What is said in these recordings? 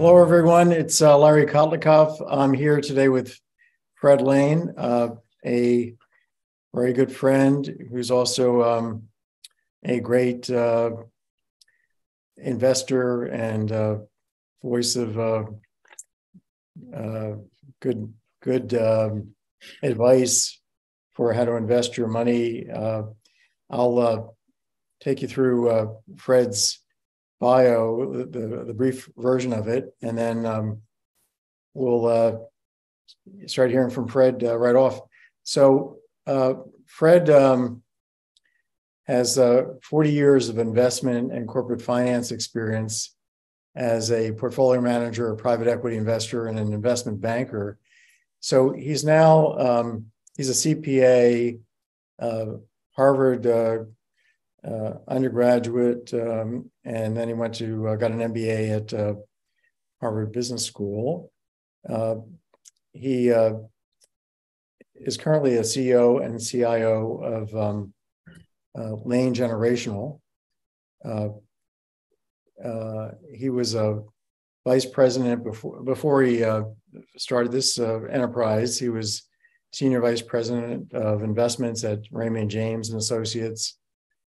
Hello, everyone. It's uh, Larry Kotlikoff. I'm here today with Fred Lane, uh, a very good friend who's also um, a great uh, investor and uh, voice of uh, uh, good good um, advice for how to invest your money. I'll take you through Fred's bio, the, the, brief version of it, and then um, we'll uh, start hearing from Fred uh, right off. So, uh, Fred um, has uh, 40 years of investment and corporate finance experience as a portfolio manager, a private equity investor, and an investment banker. So he's now um, he's a CPA, uh, Harvard uh, uh, undergraduate, um, and then he went to uh, got an MBA at uh, Harvard Business School. Uh, he uh, is currently a CEO and CIO of um, uh, Lane Generational. he was a vice president before before he started this enterprise. He was senior vice president of investments at Raymond James and Associates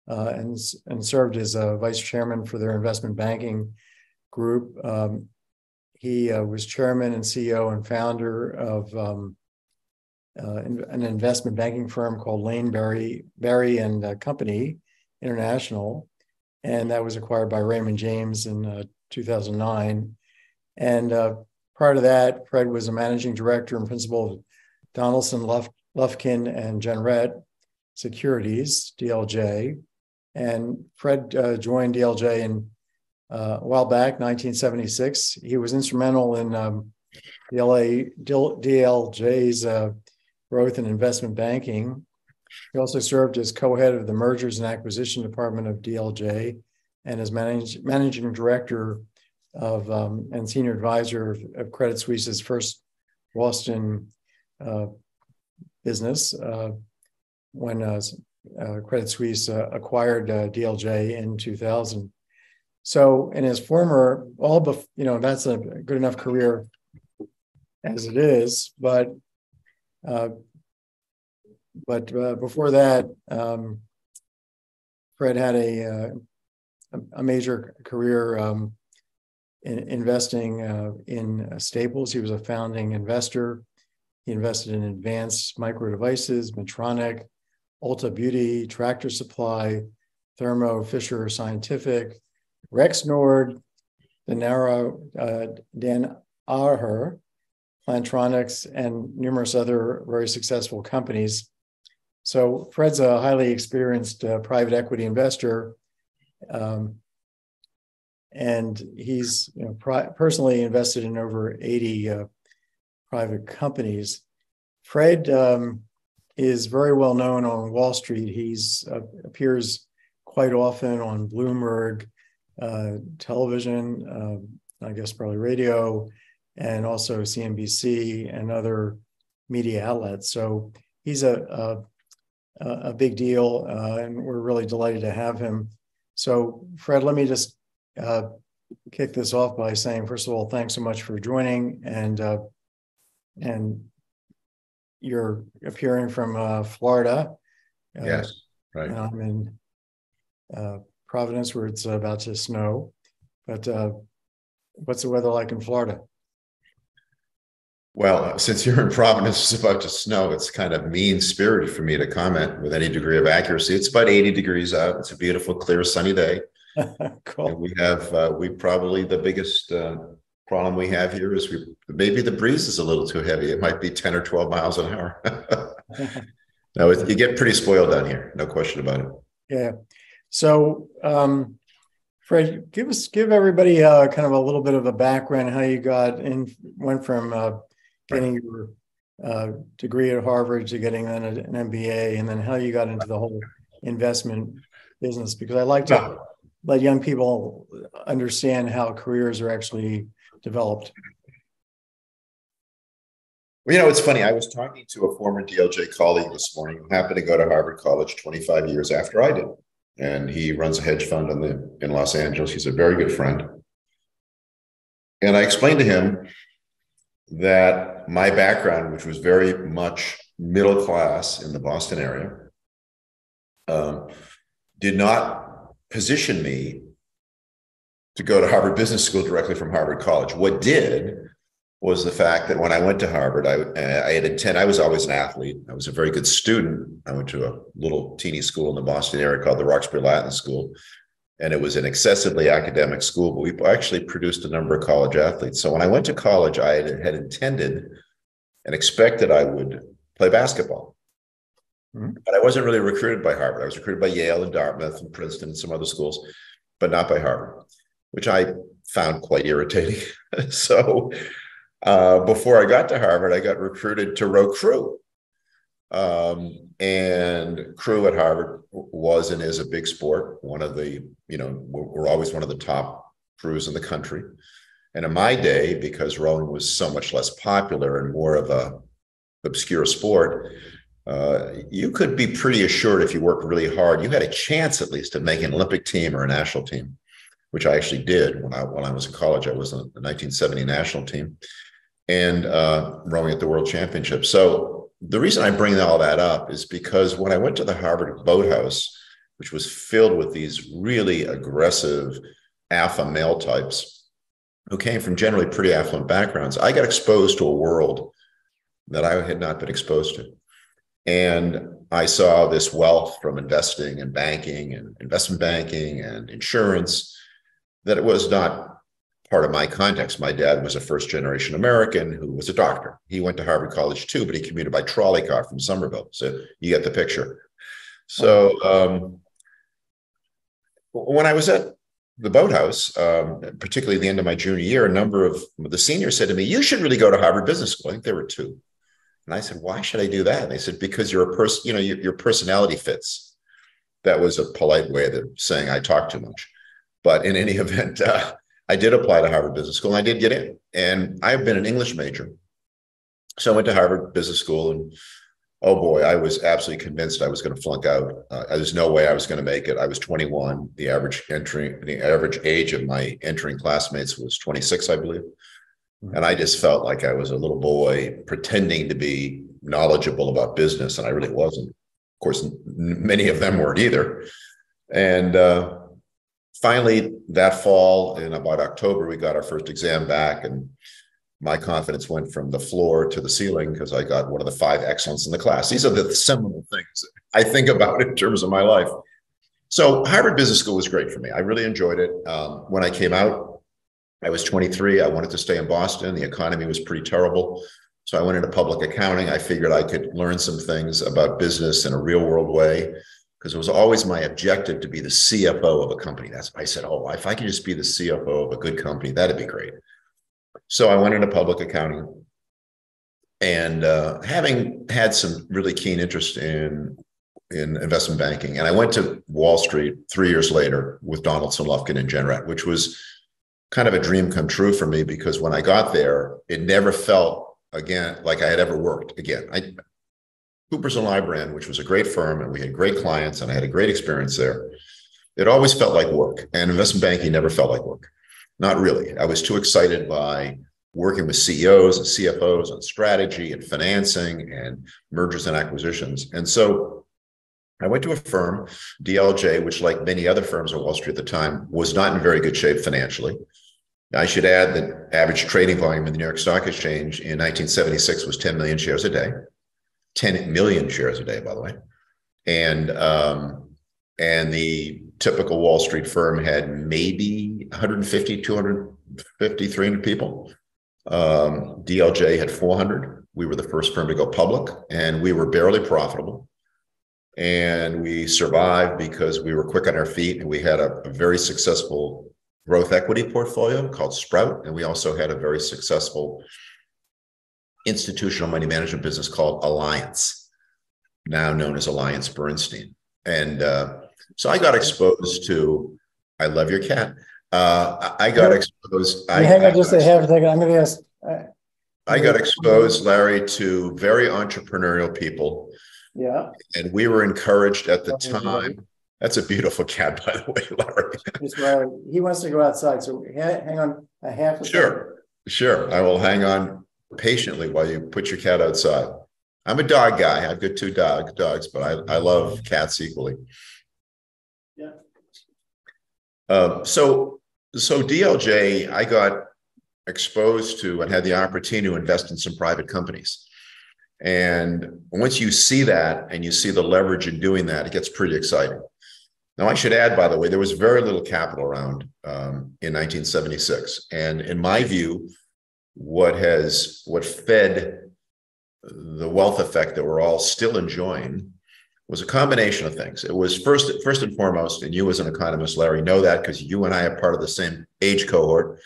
uh, and, and served as a vice chairman for their investment banking group. Um, he uh, was chairman and CEO and founder of um, uh, an investment banking firm called Lane Berry, Berry and uh, Company International, and that was acquired by Raymond James in uh, 2009. And uh, prior to that, Fred was a managing director and principal of Donaldson, Luf- Lufkin, and Jenrette Securities, DLJ, and Fred uh, joined DLJ in uh, a while back, 1976. He was instrumental in um, the LA DLJ's uh, growth in investment banking. He also served as co-head of the mergers and acquisition department of DLJ and as manage, managing director of um, and senior advisor of, of, Credit Suisse's first Boston uh, business uh, when uh, Credit Suisse uh, acquired uh, DLJ in 2000. So, in his former, all bef- you know, that's a good enough career as it is, but uh, but uh, before that, um, Fred had a uh, a major career um, in investing in Staples. He was a founding investor. He invested in Advanced Micro Devices, Medtronic, Ulta Beauty, Tractor Supply, Thermo Fisher Scientific, Rexnord, Danara, uh, Dan Aher, Plantronics, and numerous other very successful companies. So Fred's a highly experienced uh, private equity investor, um, and he's you know, pri- personally invested in over 80 uh, private companies. Fred um, is very well known on Wall Street. He's uh, appears quite often on Bloomberg, uh, television, uh, I guess probably radio, and also CNBC and other media outlets. So he's a a, a big deal, uh, and we're really delighted to have him. So Fred, let me just uh, kick this off by saying, first of all, thanks so much for joining, and uh, and you're appearing from uh, Florida. Uh, yes, right. I'm in uh, Providence where it's about to snow. But uh, what's the weather like in Florida? Well, since you're in Providence, it's about to snow. It's kind of mean spirited for me to comment with any degree of accuracy. It's about 80 degrees out. It's a beautiful, clear, sunny day. cool. And we have uh, we probably the biggest uh, problem we have here is we maybe the breeze is a little too heavy. It might be 10 or 12 miles an hour. no, it, you get pretty spoiled down here, no question about it. Yeah. So, um, Fred, give us give everybody uh, kind of a little bit of a background how you got in went from uh, getting your uh, degree at Harvard to getting an, an MBA, and then how you got into the whole investment business. Because I like to let young people understand how careers are actually developed? Well, you know, it's funny. I was talking to a former DLJ colleague this morning who happened to go to Harvard College 25 years after I did. And he runs a hedge fund in, the, in Los Angeles. He's a very good friend. And I explained to him that my background, which was very much middle class in the Boston area, um, did not position me to go to Harvard Business School directly from Harvard College. What did was the fact that when I went to Harvard, I, I had attended, I was always an athlete. I was a very good student. I went to a little teeny school in the Boston area called the Roxbury Latin School. And it was an excessively academic school, but we actually produced a number of college athletes. So when I went to college, I had, had intended and expected I would play basketball. Mm-hmm. But I wasn't really recruited by Harvard. I was recruited by Yale and Dartmouth and Princeton and some other schools, but not by Harvard, which I found quite irritating. so uh, before I got to Harvard, I got recruited to row crew. Um, and crew at Harvard was and is a big sport. One of the, you know, we're, always one of the top crews in the country. And in my day, because rowing was so much less popular and more of a obscure sport, uh, you could be pretty assured if you worked really hard, you had a chance at least of making an Olympic team or a national team, which I actually did when I when I was in college. I was on the 1970 national team and uh, rowing at the World Championship. So the reason I bring all that up is because when I went to the Harvard Boathouse, which was filled with these really aggressive alpha male types who came from generally pretty affluent backgrounds, I got exposed to a world that I had not been exposed to. And I saw this wealth from investing and banking and investment banking and insurance that it was not part of my context. My dad was a first generation American who was a doctor. He went to Harvard College too, but he commuted by trolley car from Somerville. So you get the picture. So um, when I was at the boathouse, um, particularly the end of my junior year, a number of the seniors said to me, You should really go to Harvard Business School. I think there were two. And I said, why should I do that? And they said, because you're a person, you know, your, your personality fits. That was a polite way of saying I talk too much. But in any event, uh, I did apply to Harvard Business School and I did get in. And I've been an English major. So I went to Harvard Business School and oh boy, I was absolutely convinced I was going to flunk out. Uh, there's no way I was going to make it. I was 21. The average entry, the average age of my entering classmates was 26, I believe. And I just felt like I was a little boy pretending to be knowledgeable about business, and I really wasn't. Of course, many of them weren't either. And uh, finally, that fall in about October, we got our first exam back, and my confidence went from the floor to the ceiling because I got one of the five excellents in the class. These are the seminal things I think about in terms of my life. So Harvard Business School was great for me. I really enjoyed it. Um, when I came out, I was 23. I wanted to stay in Boston. The economy was pretty terrible. So I went into public accounting. I figured I could learn some things about business in a real world way because it was always my objective to be the CFO of a company. That's I said, oh, if I could just be the CFO of a good company, that'd be great. So I went into public accounting and uh, having had some really keen interest in in investment banking, and I went to Wall Street three years later with Donaldson Lufkin and Jenrette, which was kind of a dream come true for me because when I got there, it never felt again like I had ever worked again. I Coopers and Lybrand, which was a great firm, and we had great clients, and I had a great experience there. It always felt like work, and investment banking never felt like work. Not really. I was too excited by working with CEOs and CFOs on strategy and financing and mergers and acquisitions. And so I went to a firm, DLJ, which, like many other firms on Wall Street at the time, was not in very good shape financially. I should add that average trading volume in the New York Stock Exchange in 1976 was 10 million shares a day, 10 million shares a day, by the way. And um, and the typical Wall Street firm had maybe 150, 250, 300 people. Um, DLJ had 400. We were the first firm to go public, and we were barely profitable. And we survived because we were quick on our feet, and we had a, a very successful growth equity portfolio called Sprout. And we also had a very successful institutional money management business called Alliance, now known as Alliance Bernstein. And uh, so I got exposed to, I love your cat. Uh, I got exposed. I, hang on just a half second. I'm going to ask. Uh, I got exposed, Larry, to very entrepreneurial people. Yeah. And we were encouraged at the time That's a beautiful cat, by the way, Larry. He wants to go outside, so hang on a half. a second. Sure, sure. I will hang on patiently while you put your cat outside. I'm a dog guy. I've got two dog dogs, but I, I love cats equally. Yeah. Uh, so so DLJ, I got exposed to and had the opportunity to invest in some private companies. And once you see that and you see the leverage in doing that, it gets pretty exciting. Now, I should add, by the way, there was very little capital around um, in 1976, and in my view, what has what fed the wealth effect that we're all still enjoying was a combination of things. It was first, first and foremost, and you as an economist, Larry, know that because you and I are part of the same age cohort.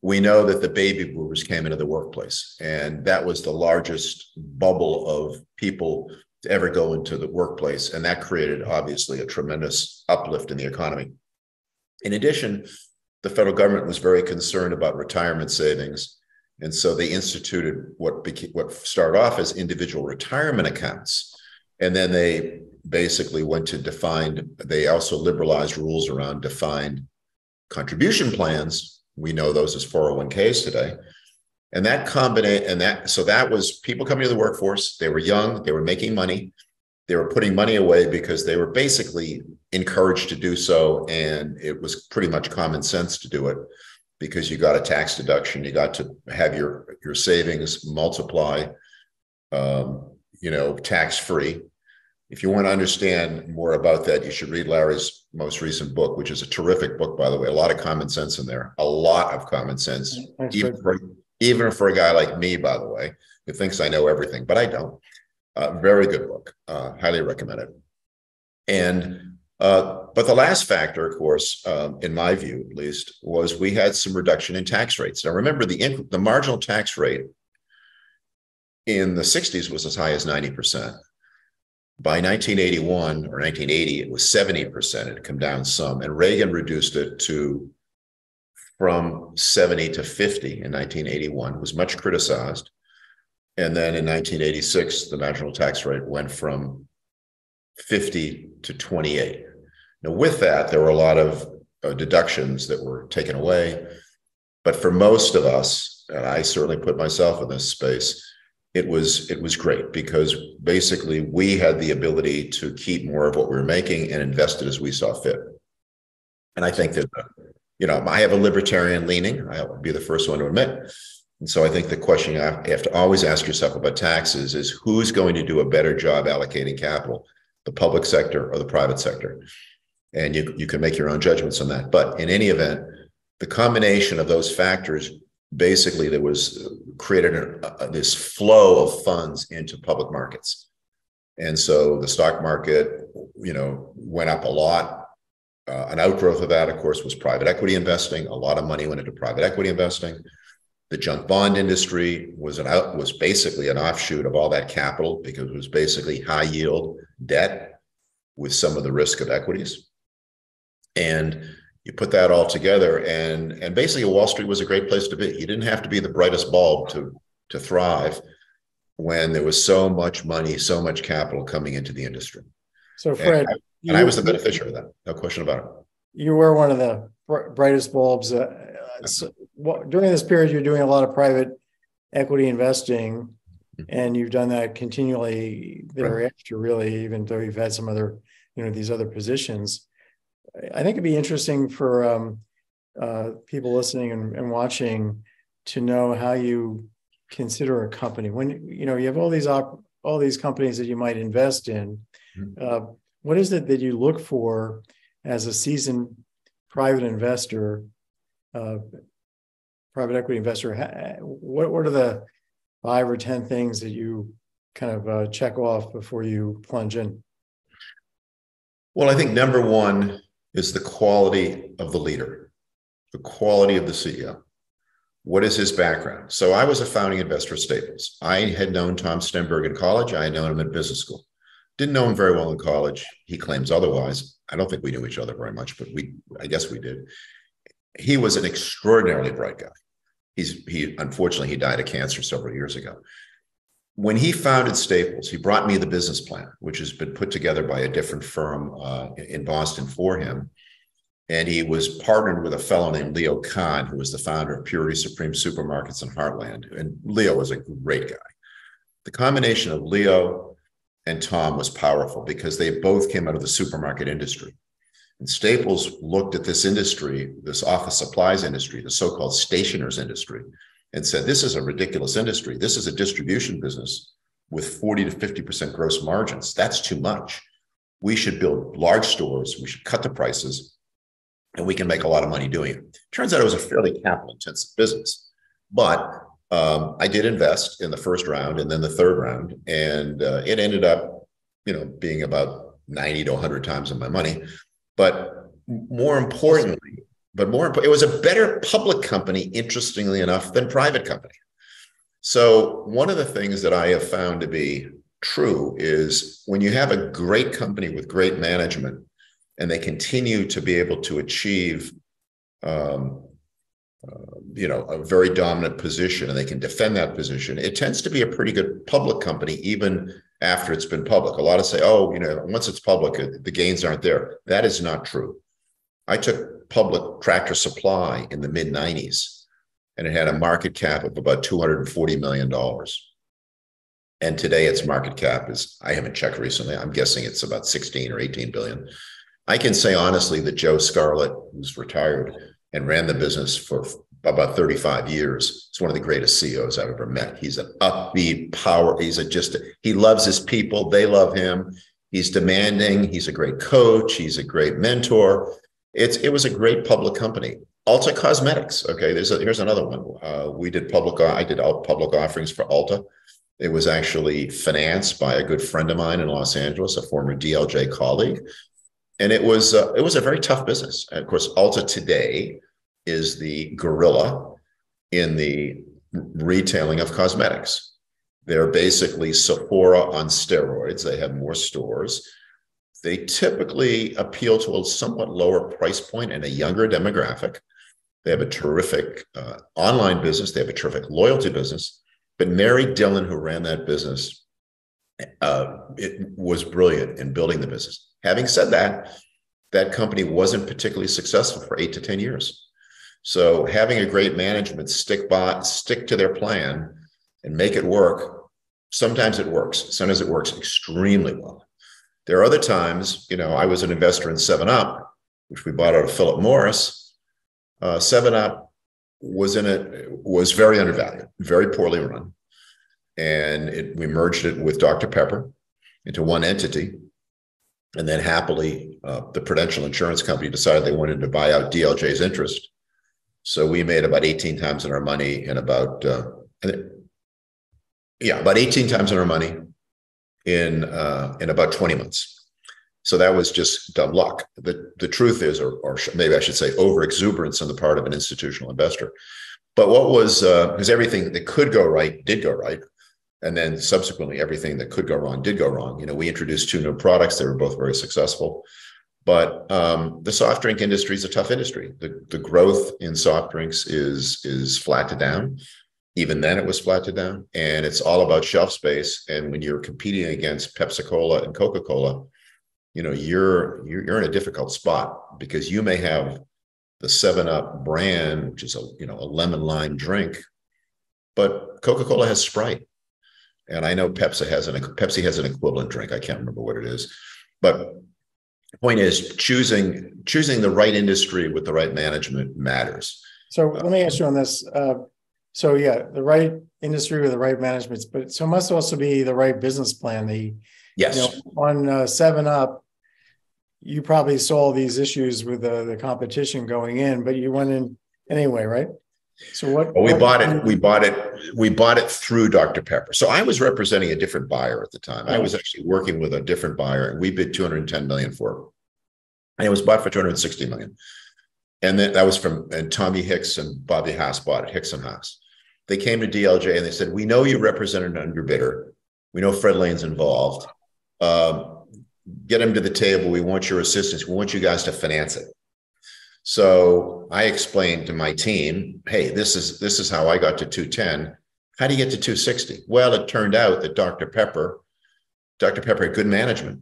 We know that the baby boomers came into the workplace, and that was the largest bubble of people to ever go into the workplace. And that created obviously a tremendous uplift in the economy. In addition, the federal government was very concerned about retirement savings. And so they instituted what became, what started off as individual retirement accounts. And then they basically went to defined, they also liberalized rules around defined contribution plans. We know those as 401ks today. And that combination, and that, so that was people coming to the workforce. They were young, they were making money, they were putting money away because they were basically encouraged to do so. And it was pretty much common sense to do it because you got a tax deduction, you got to have your, your savings multiply, um, you know, tax free. If you want to understand more about that, you should read Larry's most recent book, which is a terrific book, by the way. A lot of common sense in there, a lot of common sense, even for, even for a guy like me, by the way, who thinks I know everything, but I don't. Uh, very good book. Uh, highly recommend it. And uh, but the last factor, of course, um, in my view at least, was we had some reduction in tax rates. Now remember the the marginal tax rate in the 60s was as high as 90%. By 1981 or 1980, it was 70%. It had come down some, and Reagan reduced it to from 70 to 50 in 1981, was much criticized. And then in 1986, the marginal tax rate went from 50 to 28. Now, with that, there were a lot of uh, deductions that were taken away. But for most of us, and I certainly put myself in this space, it was it was great because basically we had the ability to keep more of what we were making and invest it as we saw fit. And I think that you know, I have a libertarian leaning. I'll be the first one to admit. And so I think the question you have to always ask yourself about taxes is who's going to do a better job allocating capital, the public sector or the private sector? And you, you can make your own judgments on that. But in any event, the combination of those factors basically there was created a, a, this flow of funds into public markets. And so the stock market, you know, went up a lot uh, an outgrowth of that, of course, was private equity investing. A lot of money went into private equity investing. The junk bond industry was an out was basically an offshoot of all that capital because it was basically high yield debt with some of the risk of equities. And you put that all together, and and basically Wall Street was a great place to be. You didn't have to be the brightest bulb to to thrive when there was so much money, so much capital coming into the industry. So Fred, and and I was the beneficiary of that. No question about it. You were one of the brightest bulbs. Uh, so, during this period, you're doing a lot of private equity investing, mm-hmm. and you've done that continually thereafter. Right. Really, even though you've had some other, you know, these other positions. I think it'd be interesting for um, uh, people listening and, and watching to know how you consider a company when you know you have all these op- all these companies that you might invest in. Mm-hmm. Uh, what is it that you look for as a seasoned private investor, uh, private equity investor? What, what are the five or 10 things that you kind of uh, check off before you plunge in? Well, I think number one is the quality of the leader, the quality of the CEO. What is his background? So I was a founding investor at Staples. I had known Tom Stemberg in college. I had known him in business school. Didn't know him very well in college. He claims otherwise. I don't think we knew each other very much, but we, I guess we did. He was an extraordinarily bright guy. He's he unfortunately he died of cancer several years ago. When he founded Staples, he brought me the business plan, which has been put together by a different firm uh, in Boston for him. And he was partnered with a fellow named Leo Kahn, who was the founder of Purity Supreme Supermarkets in Heartland. And Leo was a great guy. The combination of Leo and Tom was powerful because they both came out of the supermarket industry. And Staples looked at this industry, this office supplies industry, the so called stationers industry, and said, This is a ridiculous industry. This is a distribution business with 40 to 50% gross margins. That's too much. We should build large stores, we should cut the prices, and we can make a lot of money doing it. Turns out it was a fairly capital intensive business. But um, I did invest in the first round and then the third round, and uh, it ended up, you know, being about 90 to 100 times of my money. But more importantly, but more it was a better public company, interestingly enough, than private company. So one of the things that I have found to be true is when you have a great company with great management and they continue to be able to achieve um, uh, you know a very dominant position and they can defend that position it tends to be a pretty good public company even after it's been public. A lot of say oh you know once it's public the gains aren't there. That is not true i took public tractor supply in the mid 90s, and it had a market cap of about $240 million. And today its market cap is, I haven't checked recently, I'm guessing it's about 16 or 18 billion. I can say honestly that Joe Scarlett, who's retired and ran the business for about 35 years, is one of the greatest CEOs I've ever met. He's an upbeat power. He's a just, he loves his people. They love him. He's demanding. He's a great coach. He's a great mentor. It's it was a great public company. Ulta Cosmetics. Okay, there's a, here's another one. Uh, we did public. I did public offerings for Ulta. It was actually financed by a good friend of mine in Los Angeles, a former DLJ colleague, and it was uh, it was a very tough business. And of course, Ulta today is the gorilla in the retailing of cosmetics. They're basically Sephora on steroids. They have more stores they typically appeal to a somewhat lower price point and a younger demographic. They have a terrific uh, online business. They have a terrific loyalty business. But Mary Dillon, who ran that business, uh, it was brilliant in building the business. Having said that, that company wasn't particularly successful for eight to 10 years. So having a great management stick by, stick to their plan and make it work, sometimes it works. Sometimes it works extremely well. There are other times, you know, I was an investor in 7 Up, which we bought out of Philip Morris. Uh, 7 Up was in it, was very undervalued, very poorly run. And it, we merged it with Dr. Pepper into one entity. And then happily, uh, the Prudential Insurance Company decided they wanted to buy out DLJ's interest. So we made about 18 times in our money in about, uh, yeah, about 18 times in our money in uh, in about 20 months. So that was just dumb luck. The, the truth is, or, or maybe I should say, over exuberance on the part of an institutional investor. But what was, because uh, everything that could go right did go right. And then subsequently, everything that could go wrong did go wrong. You know, we introduced two new products. They were both very successful. But um, the soft drink industry is a tough industry. The, the growth in soft drinks is, is flat to down even then it was flattened down. And it's all about shelf space. And when you're competing against pepsi cola and coca-cola you know you're, you're in a difficult spot because you may have the 7 up brand which is a you know a lemon lime drink but coca-cola has sprite. And i know pepsi has an pepsi has an equivalent drink. I can't remember what it is. But the point is choosing choosing the right industry with the right management matters. So let me ask you on this. Uh, so yeah, the right industry with the right management, but so must also be the right business plan. The yes you know, on uh, Seven Up, you probably saw these issues with the, the competition going in, but you went in anyway, right? So what? Well, we what, bought it. We bought it. We bought it through Dr Pepper. So I was representing a different buyer at the time. I was actually working with a different buyer, and we bid 210 million for it. And it was bought for 260 million. And then that was from and Tommy Hicks and Bobby Haas bought it, Hicks and Haas they came to DLJ and they said, "We know you represent an underbidder. We know Fred Lane's involved. Um, get him to the table. We want your assistance. We want you guys to finance it." So I explained to my team, "Hey, this is this is how I got to 210. How do you get to 260? Well, it turned out that Dr. Pepper, Dr. Pepper had good management,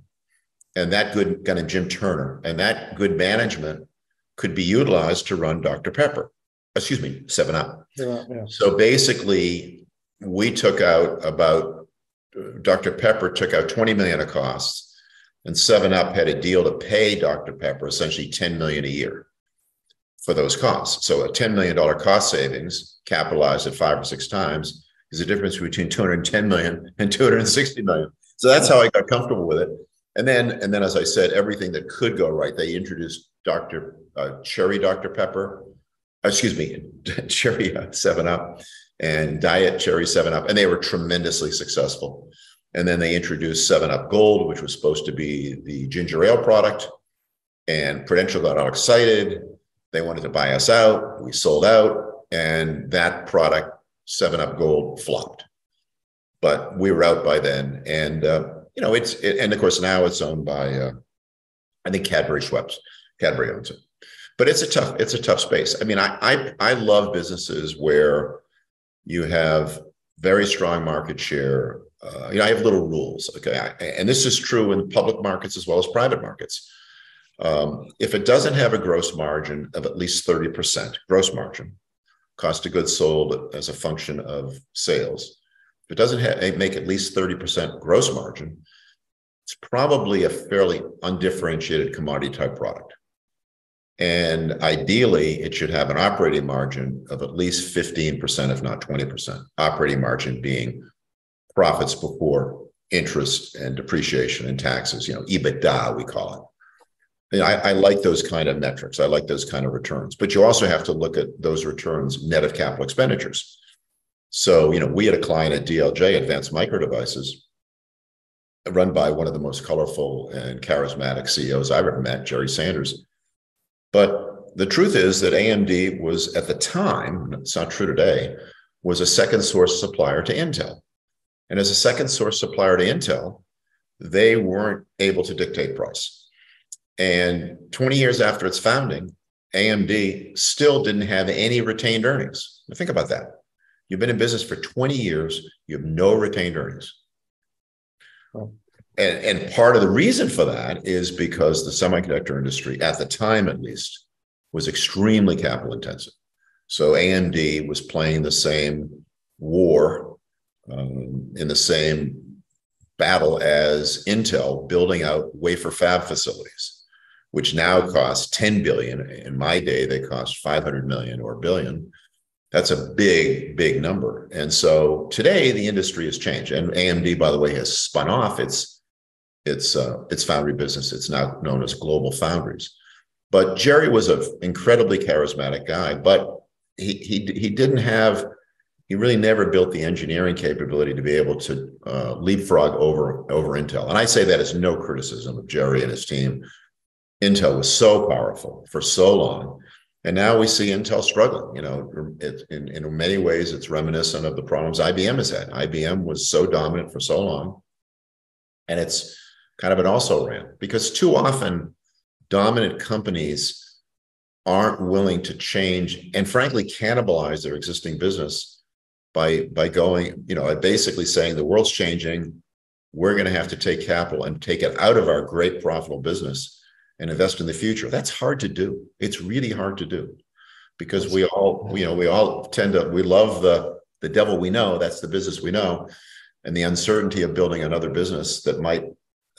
and that good got in Jim Turner, and that good management could be utilized to run Dr. Pepper. Excuse me, Seven Up. Yeah, yeah. So basically, we took out about Dr. Pepper took out 20 million of costs, and Seven Up had a deal to pay Dr. Pepper essentially 10 million a year for those costs. So a $10 million cost savings capitalized at five or six times is the difference between 210 million and 260 million. So that's how I got comfortable with it. And then, and then, as I said, everything that could go right, they introduced Dr. Uh, Cherry Dr. Pepper, excuse me, Cherry uh, Seven Up, and Diet Cherry Seven Up, and they were tremendously successful. And then they introduced Seven Up Gold, which was supposed to be the ginger ale product, and Prudential got all excited. They wanted to buy us out. We sold out, and that product, Seven Up Gold, flopped. But we were out by then, and uh, you know it's it, and of course now it's owned by uh, I think Cadbury Schweppes. Cadbury owns it, but it's a tough it's a tough space. I mean, I I, I love businesses where you have very strong market share. Uh, you know, I have little rules. Okay, I, and this is true in public markets as well as private markets. Um, if it doesn't have a gross margin of at least 30% gross margin, cost of goods sold as a function of sales, if it doesn't have, make at least 30% gross margin, it's probably a fairly undifferentiated commodity type product. And ideally, it should have an operating margin of at least 15%, if not 20%. Operating margin being profits before interest and depreciation and taxes, you know, EBITDA, we call it. I, I, like those kind of metrics. I like those kind of returns. But you also have to look at those returns net of capital expenditures. So, you know, we had a client at DLJ, Advanced Micro Devices, run by one of the most colorful and charismatic CEOs I've ever met, Jerry Sanders. But the truth is that AMD was at the time, it's not true today, was a second source supplier to Intel. And as a second source supplier to Intel, they weren't able to dictate price. And 20 years after its founding, AMD still didn't have any retained earnings. Now think about that. You've been in business for 20 years, you have no retained earnings. And, and part of the reason for that is because the semiconductor industry, at the time at least, was extremely capital intensive. So AMD was playing the same war um, in the same battle as Intel, building out wafer fab facilities which now cost 10 billion. In my day, they cost 500 million or a billion. That's a big, big number. And so today the industry has changed. And AMD, by the way, has spun off its its uh, its foundry business. It's now known as Global Foundries. But Jerry was an incredibly charismatic guy, but he he he didn't have he really never built the engineering capability to be able to uh, leapfrog over over Intel. And I say that as no criticism of Jerry and his team Intel was so powerful for so long. And now we see Intel struggling. You know, it, in, in many ways, it's reminiscent of the problems IBM has had. IBM was so dominant for so long. And it's kind of an also ran because too often dominant companies aren't willing to change and frankly cannibalize their existing business by by going you know basically saying the world's changing we're going to have to take capital and take it out of our great profitable business and invest in the future. That's hard to do. It's really hard to do because we all, you know, we all tend to we love the the devil we know. That's the business we know, and the uncertainty of building another business that might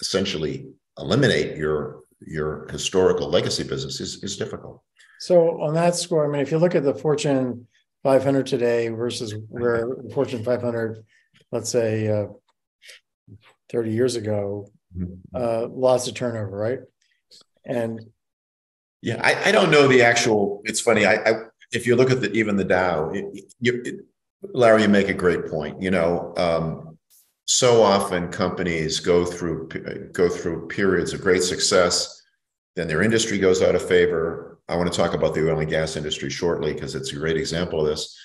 essentially eliminate your your historical legacy business is, is difficult. So on that score, I mean, if you look at the Fortune 500 today versus where Fortune 500, let's say, uh, 30 years ago, mm-hmm. uh, lots of turnover, right? And yeah, I, I don't know the actual. It's funny. I, I if you look at the even the Dow, it, you, it, Larry, you make a great point. You know, um, so often companies go through go through periods of great success, then their industry goes out of favor. I want to talk about the oil and gas industry shortly because it's a great example of this.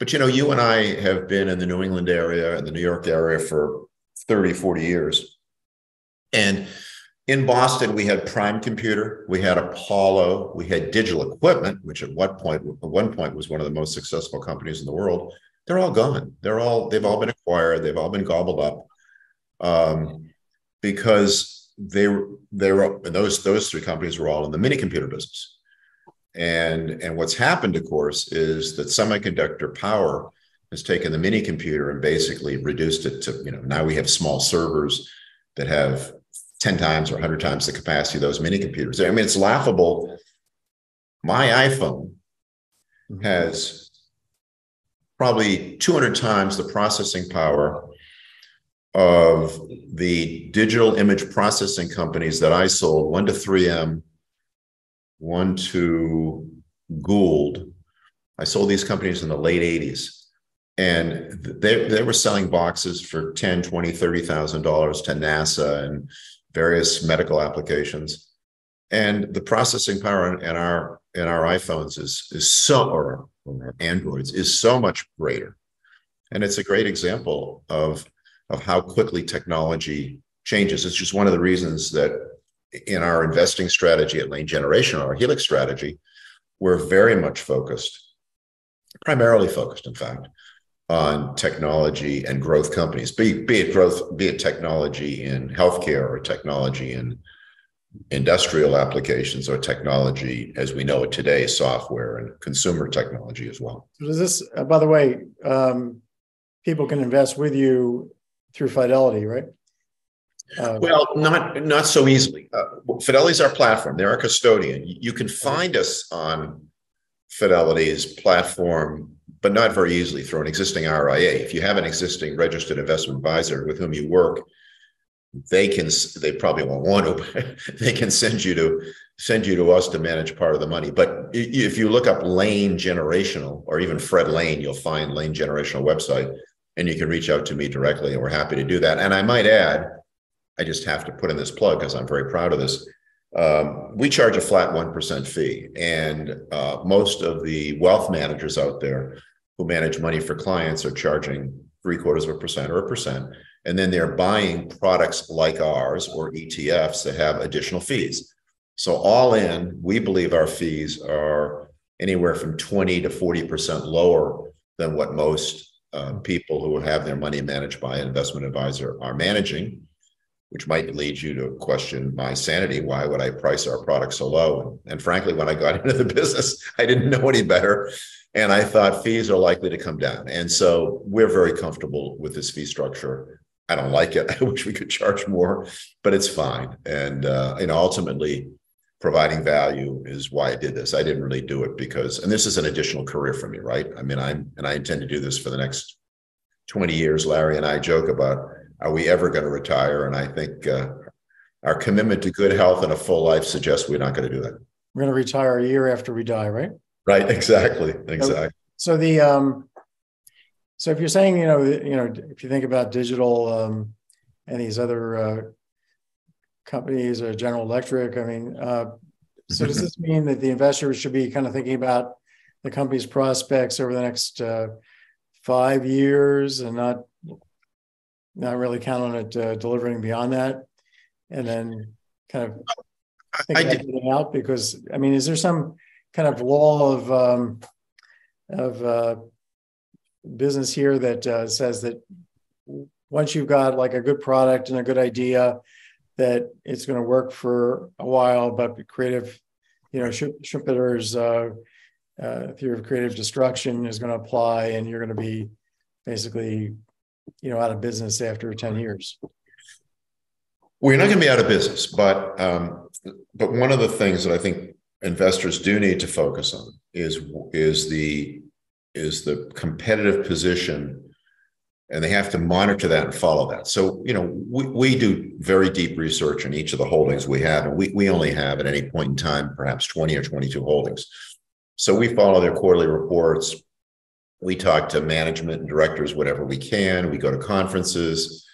But you know, you and I have been in the New England area and the New York area for 30, 40 years. And in Boston, we had Prime Computer, we had Apollo, we had Digital Equipment, which at what point, at one point, was one of the most successful companies in the world. They're all gone. They're all they've all been acquired. They've all been gobbled up um, because they they were those those three companies were all in the mini computer business. And and what's happened, of course, is that semiconductor power has taken the mini computer and basically reduced it to you know now we have small servers that have 10 times or 100 times the capacity of those mini computers. I mean, it's laughable. My iPhone mm-hmm. has probably 200 times the processing power of the digital image processing companies that I sold, one to 3M, one to Gould. I sold these companies in the late 80s. And they, they were selling boxes for 10, 20, 30,000 dollars to NASA and various medical applications. And the processing power in our in our iPhones is is so or Androids is so much greater. And it's a great example of of how quickly technology changes. It's just one of the reasons that in our investing strategy at Lane Generation, our Helix strategy, we're very much focused, primarily focused, in fact, on technology and growth companies, be, be it growth, be it technology in healthcare or technology in industrial applications or technology as we know it today, software and consumer technology as well. So does this, uh, by the way, um, people can invest with you through Fidelity, right? Uh, well, not not so easily. Uh, Fidelity's our platform; they're our custodian. You can find us on Fidelity's platform, but not very easily through an existing RIA. If you have an existing registered investment advisor with whom you work, they can they probably won't want to. they can send you to send you to us to manage part of the money. But if you look up Lane Generational or even Fred Lane, you'll find Lane Generational website and you can reach out to me directly, and we're happy to do that. And I might add, I just have to put in this plug because I'm very proud of this. Um, we charge a flat 1% fee, and uh, most of the wealth managers out there who manage money for clients are charging three quarters of a percent or a percent. And then they're buying products like ours or ETFs that have additional fees. So, all in, we believe our fees are anywhere from 20 to 40% lower than what most uh, people who have their money managed by an investment advisor are managing, which might lead you to question my sanity. Why would I price our product so low? And, and frankly, when I got into the business, I didn't know any better. And I thought fees are likely to come down. And so we're very comfortable with this fee structure. I don't like it. I wish we could charge more, but it's fine. And uh, you know, ultimately, providing value is why I did this. I didn't really do it because, and this is an additional career for me, right? I mean, I'm, and I intend to do this for the next 20 years. Larry and I joke about, are we ever going to retire? And I think uh, our commitment to good health and a full life suggests we're not going to do that. We're going to retire a year after we die, right? Right. Exactly. Exactly. So, so the, um, so if you're saying, you know, you know, if you think about digital um, and these other uh, companies or General Electric? I mean, uh, so does this mean that the investors should be kind of thinking about the company's prospects over the next uh, five years and not not really count on it uh, delivering beyond that, and then kind of think I, I out? Because I mean, is there some kind of law of um, of uh, business here that uh, says that once you've got like a good product and a good idea that it's going to work for a while, but creative, you know, Schumpeter's uh, uh, theory of creative destruction is going to apply, and you're going to be basically, you know, out of business after 10 years. We're not going to be out of business, but um, but one of the things that I think investors do need to focus on is is the is the competitive position and they have to monitor that and follow that. So, you know, we, we do very deep research in each of the holdings we have, and we, we only have at any point in time perhaps 20 or 22 holdings. So we follow their quarterly reports. We talk to management and directors whatever we can. We go to conferences.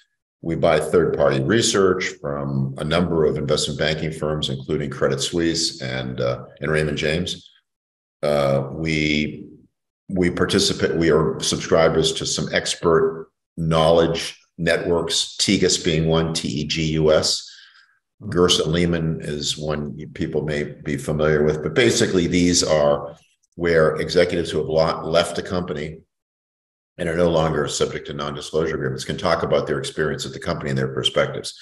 We buy third party research from a number of investment banking firms, including Credit Suisse and, uh, and Raymond James. Uh, we we participate, we are subscribers to some expert knowledge networks, Tegus being one, T E G U S. Gerson Lehrman is one people may be familiar with, but basically these are where executives who have left a company and are no longer subject to non-disclosure agreements can talk about their experience at the company and their perspectives.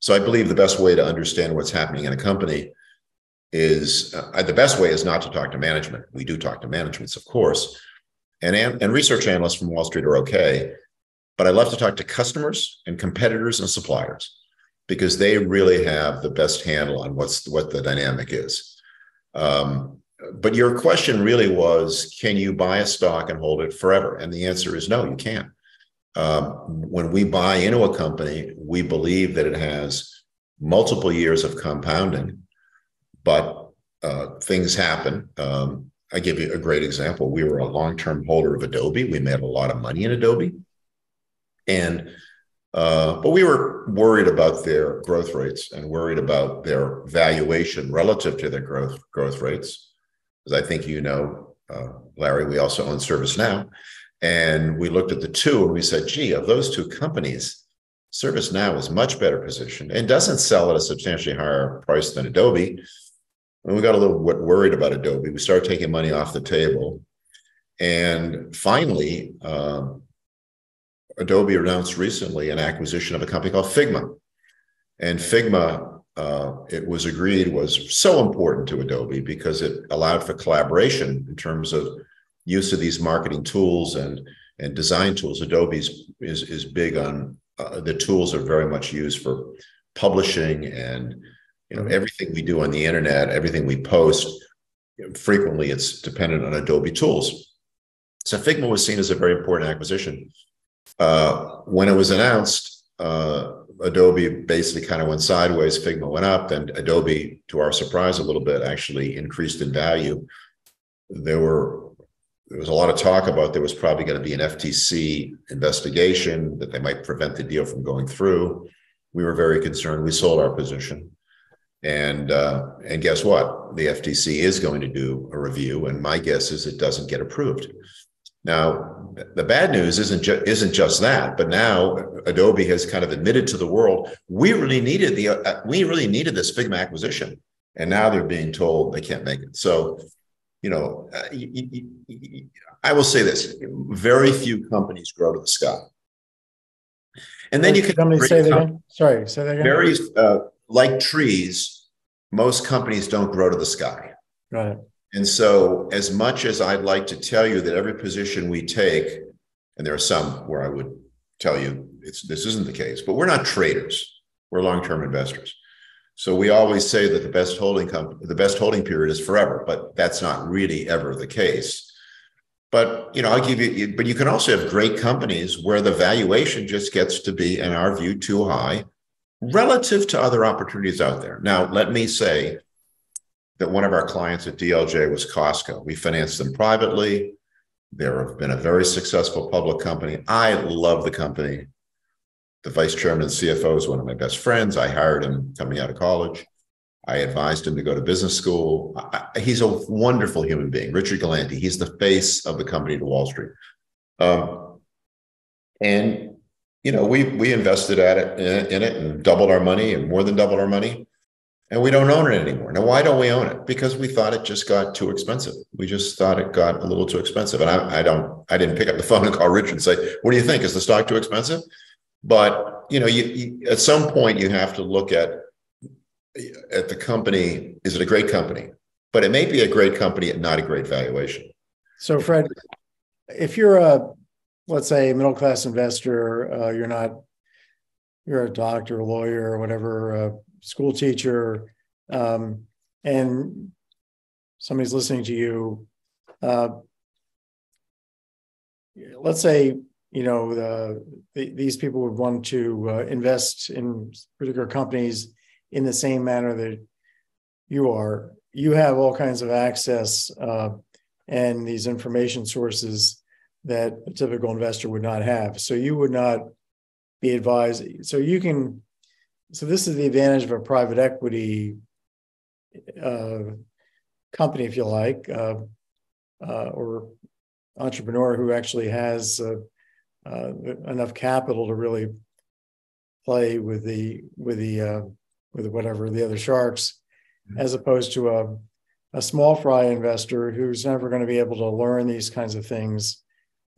So I believe the best way to understand what's happening in a company is uh, the best way is not to talk to management. We do talk to managements, of course, and and research analysts from Wall Street are okay, but I love to talk to customers and competitors and suppliers because they really have the best handle on what's what the dynamic is. Um, but your question really was, can you buy a stock and hold it forever? And the answer is no, you can't. Um, when we buy into a company, we believe that it has multiple years of compounding, but uh, things happen. Um, I give you a great example. We were a long-term holder of Adobe. We made a lot of money in Adobe, and uh, but we were worried about their growth rates and worried about their valuation relative to their growth growth rates. As I think you know, uh, Larry, we also own ServiceNow, and we looked at the two and we said, "Gee, of those two companies, ServiceNow is much better positioned and doesn't sell at a substantially higher price than Adobe." We got a little worried about Adobe. We started taking money off the table, and finally. Um, Adobe announced recently an acquisition of a company called Figma. And Figma, uh, it was agreed, was so important to Adobe because it allowed for collaboration in terms of use of these marketing tools and, and design tools. Adobe is, is big on uh, the tools are very much used for publishing and you know everything we do on the internet, everything we post. frequently, it's dependent on Adobe tools. So Figma was seen as a very important acquisition. Uh, when it was announced, uh, Adobe basically kind of went sideways. Figma went up, and Adobe, to our surprise, a little bit actually increased in value. There were there was a lot of talk about there was probably going to be an FTC investigation that they might prevent the deal from going through. We were very concerned. We sold our position, and uh, and guess what? The FTC is going to do a review, and my guess is it doesn't get approved. Now, the bad news isn't ju- isn't just that, but now Adobe has kind of admitted to the world we really needed the uh, we really needed this Figma acquisition, and now they're being told they can't make it. So, you know, uh, I will say this: very few companies grow to the sky, and then you can Somebody say that again. Sorry, say that again. Very uh, like trees, most companies don't grow to the sky. Right. And so, as much as I'd like to tell you that every position we take, and there are some where I would tell you it's this isn't the case, but we're not traders. We're long-term investors. So we always say that the best holding company, the best holding period is forever, but that's not really ever the case. But you know, I'll give you. But you can also have great companies where the valuation just gets to be, in our view, too high relative to other opportunities out there. Now, let me say that one of our clients at DLJ was Costco. We financed them privately. They've been a very successful public company. I love the company. The vice chairman and CFO is one of my best friends. I hired him coming out of college. I advised him to go to business school. I, he's a wonderful human being, Richard Galanti. He's the face of the company to Wall Street. Um, and you know, we we invested at it in, in it and doubled our money and more than doubled our money and we don't own it anymore. Now, why don't we own it? Because we thought it just got too expensive. We just thought it got a little too expensive. And I, I don't, I didn't pick up the phone and call Richard and say, "What do you think? Is the stock too expensive?" But you know, you, you, at some point you have to look at at the company. Is it a great company? But it may be a great company at not a great valuation. So, Fred, if you're a let's say middle class investor, uh, you're not you're a doctor, a lawyer, or whatever. Uh, school teacher, um, and somebody's listening to you, uh, let's say you know the, the, these people would want to uh, invest in particular companies in the same manner that you are. You have all kinds of access uh, and these information sources that a typical investor would not have. So you would not be advised. So you can so this is the advantage of a private equity uh, company, if you like, uh, uh, or entrepreneur who actually has uh, uh, enough capital to really play with the with the uh, with whatever the other sharks, mm-hmm. as opposed to a a small fry investor who's never going to be able to learn these kinds of things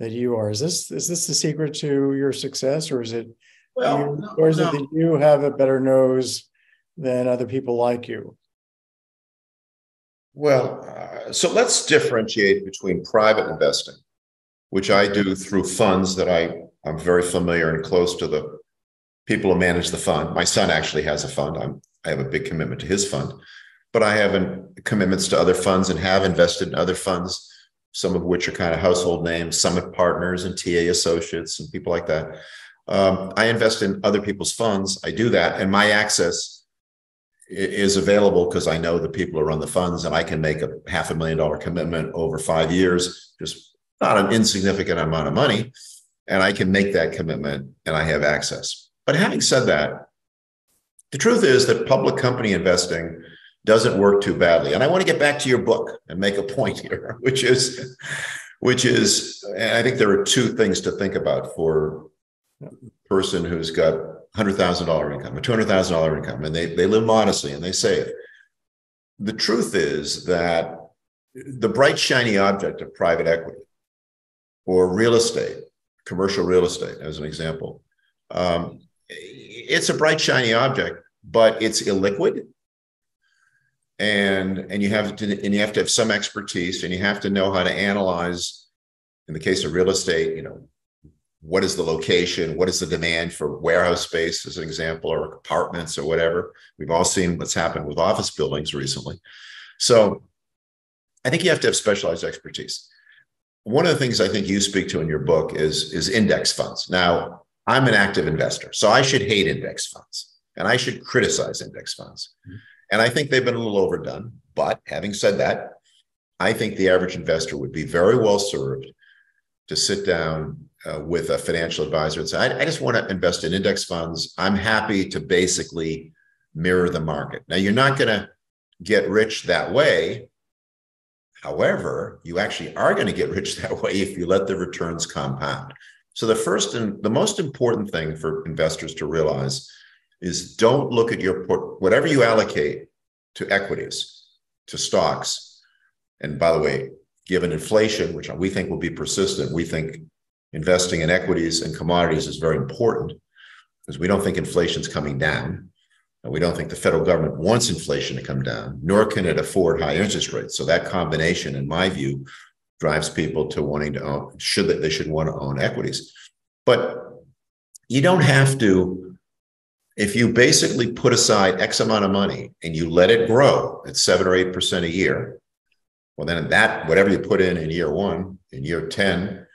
that you are. Is this is this the secret to your success, or is it, well, you, no, or is no. it that you have a better nose than other people like you? Well, uh, so let's differentiate between private investing, which I do through funds that I I'm very familiar and close to the people who manage the fund. My son actually has a fund. I'm I have a big commitment to his fund, but I have an, commitments to other funds and have invested in other funds, some of which are kind of household names, Summit Partners and TA Associates and people like that. Um, I invest in other people's funds. I do that, and my access is available because I know the people who run the funds, and I can make a half a million dollar commitment over five years, just not an insignificant amount of money, and I can make that commitment, and I have access. But having said that, the truth is that public company investing doesn't work too badly. And I want to get back to your book and make a point here, which is, which is, and I think there are two things to think about for a person who's got hundred thousand dollar income, a two hundred thousand dollar income, and they they live modestly and they save. The truth is that the bright shiny object of private equity or real estate, commercial real estate, as an example, um, it's a bright shiny object, but it's illiquid. And and you have to and you have to have some expertise and you have to know how to analyze in the case of real estate, you know, what is the location, what is the demand for warehouse space as an example, or apartments or whatever. We've all seen what's happened with office buildings recently. So I think you have to have specialized expertise. One of the things I think you speak to in your book is, is index funds. Now, I'm an active investor, so I should hate index funds and I should criticize index funds. Mm-hmm. And I think they've been a little overdone. But having said that, I think the average investor would be very well served to sit down uh, with a financial advisor and say, I, I just want to invest in index funds. I'm happy to basically mirror the market. Now, you're not going to get rich that way. However, you actually are going to get rich that way if you let the returns compound. So the first and the most important thing for investors to realize is don't look at your port, whatever you allocate to equities, to stocks. And by the way, given inflation, which we think will be persistent, we think investing in equities and commodities is very important because we don't think inflation's coming down. And we don't think the federal government wants inflation to come down, nor can it afford high interest rates. So that combination, in my view, drives people to wanting to own, should they, they should want to own equities. But you don't have to, if you basically put aside X amount of money and you let it grow at seven or 8% a year, well, then that, whatever you put in in year one, in year 10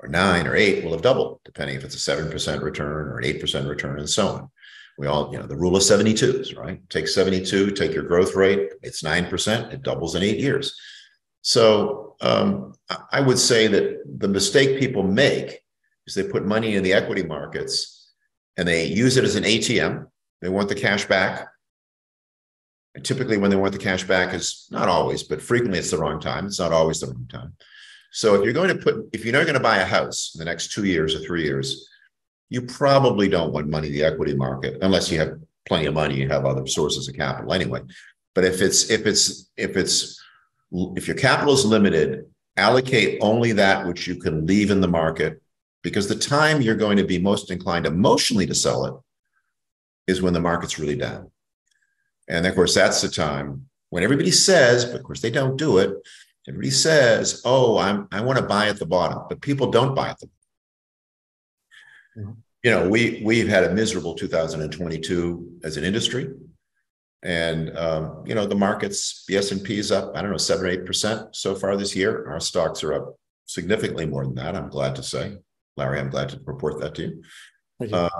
or nine or eight will have doubled, depending if it's a 7% return or an 8% return and so on. We all, you know, the rule of 72s, right? Take 72, take your growth rate, it's 9%, it doubles in eight years. So um, I would say that the mistake people make is they put money in the equity markets and they use it as an ATM. They want the cash back. And typically, when they want the cash back, is not always, but frequently it's the wrong time. It's not always the wrong time. So if you're going to put, if you're not going to buy a house in the next two years or three years, you probably don't want money in the equity market unless you have plenty of money. You have other sources of capital anyway. But if it's if it's if it's if your capital is limited, allocate only that which you can leave in the market because the time you're going to be most inclined emotionally to sell it is when the market's really down. And of course, that's the time when everybody says, but of course they don't do it. Everybody says, "Oh, I'm I want to buy at the bottom," but people don't buy at the. Mm-hmm. You know, we we've had a miserable 2022 as an industry, and um, you know the markets, the S and P is up. I don't know seven or eight percent so far this year. Our stocks are up significantly more than that. I'm glad to say, Larry. I'm glad to report that to you. you. Um,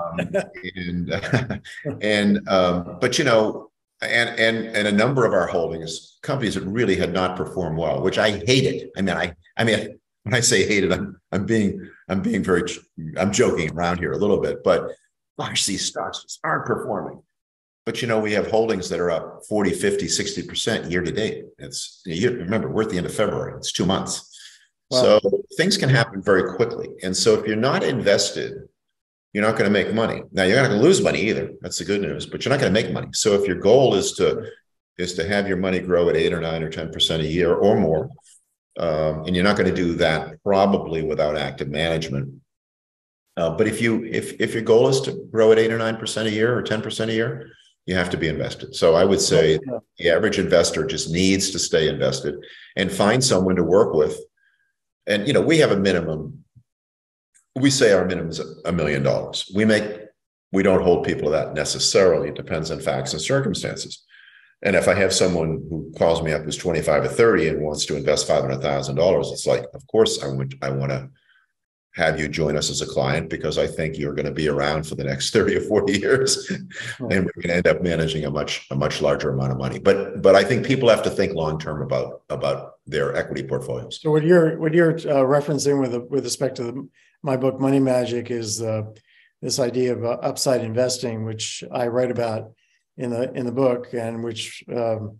and and um, but you know and and and a number of our holdings companies that really had not performed well which i hated i mean i i mean when i say hated i'm i'm being i'm being very i'm joking around here a little bit but gosh these stocks aren't performing but you know we have holdings that are up 40 50 60% year to date it's you remember we're at the end of february it's two months wow. so things can happen very quickly and so if you're not invested you're not going to make money. Now you're not going to lose money either. That's the good news, but you're not going to make money. So if your goal is to is to have your money grow at eight or nine or ten percent a year or more, Um, and you're not going to do that probably without active management. Uh, but if you if if your goal is to grow at eight or nine percent a year or ten percent a year, you have to be invested. So I would say the average investor just needs to stay invested and find someone to work with. And you know, we have a minimum. We say our minimum is a million dollars. We make we don't hold people to that necessarily. It depends on facts and circumstances. And if I have someone who calls me up who's 25 or 30 and wants to invest $500,000, it's like, of course, I would, I want to have you join us as a client because I think you're going to be around for the next 30 or 40 years. And we're going to end up managing a much a much larger amount of money. But but I think people have to think long term about about their equity portfolios. So what you're what you're uh, referencing with with respect to the, my book money magic is uh, this idea of uh, upside investing which I write about in the in the book and which um,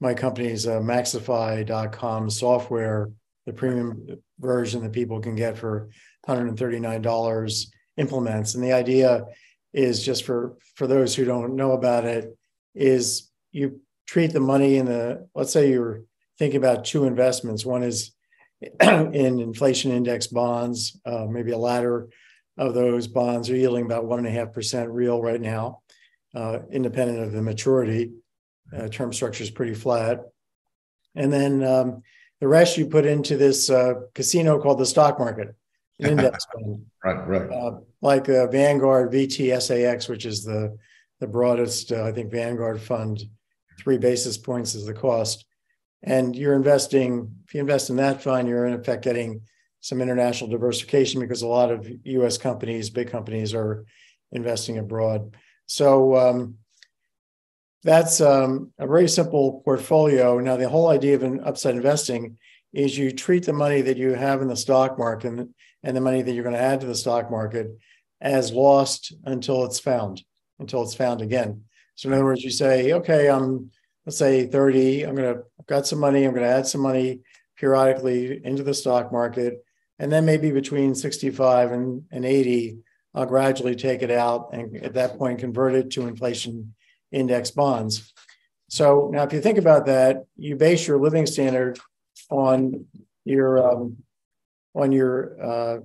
my company's uh, maxifi.com software the premium version that people can get for $139 implements. And the idea is just for for those who don't know about it is you treat the money in the let's say you're thinking about two investments. One is in inflation index bonds, uh, maybe a ladder of those bonds are yielding about one and a half percent real right now, uh, independent of the maturity. Uh, term structure is pretty flat, and then um, the rest you put into this uh, casino called the stock market index fund. Right, right. Uh, like uh, Vanguard VTSAX, which is the the broadest, uh, I think, Vanguard fund. Three basis points is the cost, and you're investing. If you invest in that fund, you're in effect getting some international diversification because a lot of U.S. companies, big companies, are investing abroad. So um, that's um, a very simple portfolio. Now, the whole idea of an upside investing is you treat the money that you have in the stock market and, and the money that you're going to add to the stock market as lost until it's found, until it's found again. So, in other words, you say, okay, I'm let's say 30, I'm going to got some money, I'm going to add some money periodically into the stock market. And then maybe between 65 and, and 80, I'll gradually take it out and at that point convert it to inflation index bonds. So now, if you think about that, you base your living standard on your um, on your uh,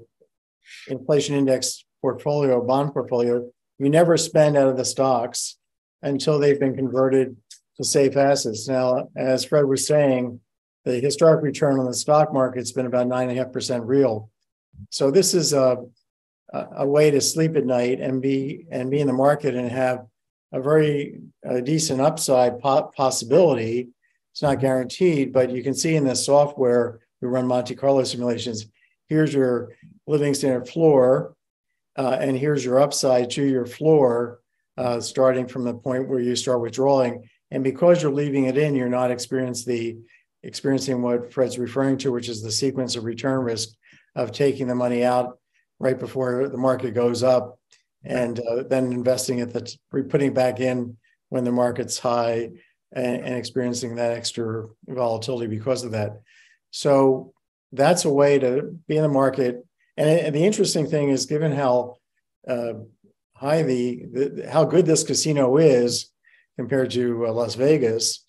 inflation index portfolio, bond portfolio. You never spend out of the stocks until they've been converted to safe assets. Now, as Fred was saying, the historic return on the stock market's been about nine and a half percent real. So this is a a way to sleep at night and be and be in the market and have a very a decent upside po- possibility. It's not guaranteed, but you can see in this software we run Monte Carlo simulations. Here's your living standard floor, uh, and here's your upside to your floor, uh, starting from the point where you start withdrawing. And because you're leaving it in, you're not experiencing the experiencing what Fred's referring to, which is the sequence of return risk of taking the money out right before the market goes up and uh, then investing it that's putting back in when the market's high and, and, experiencing that extra volatility because of that. So that's a way to be in the market. And, and the interesting thing is, given how uh, high the, the, how good this casino is compared to uh, Las Vegas,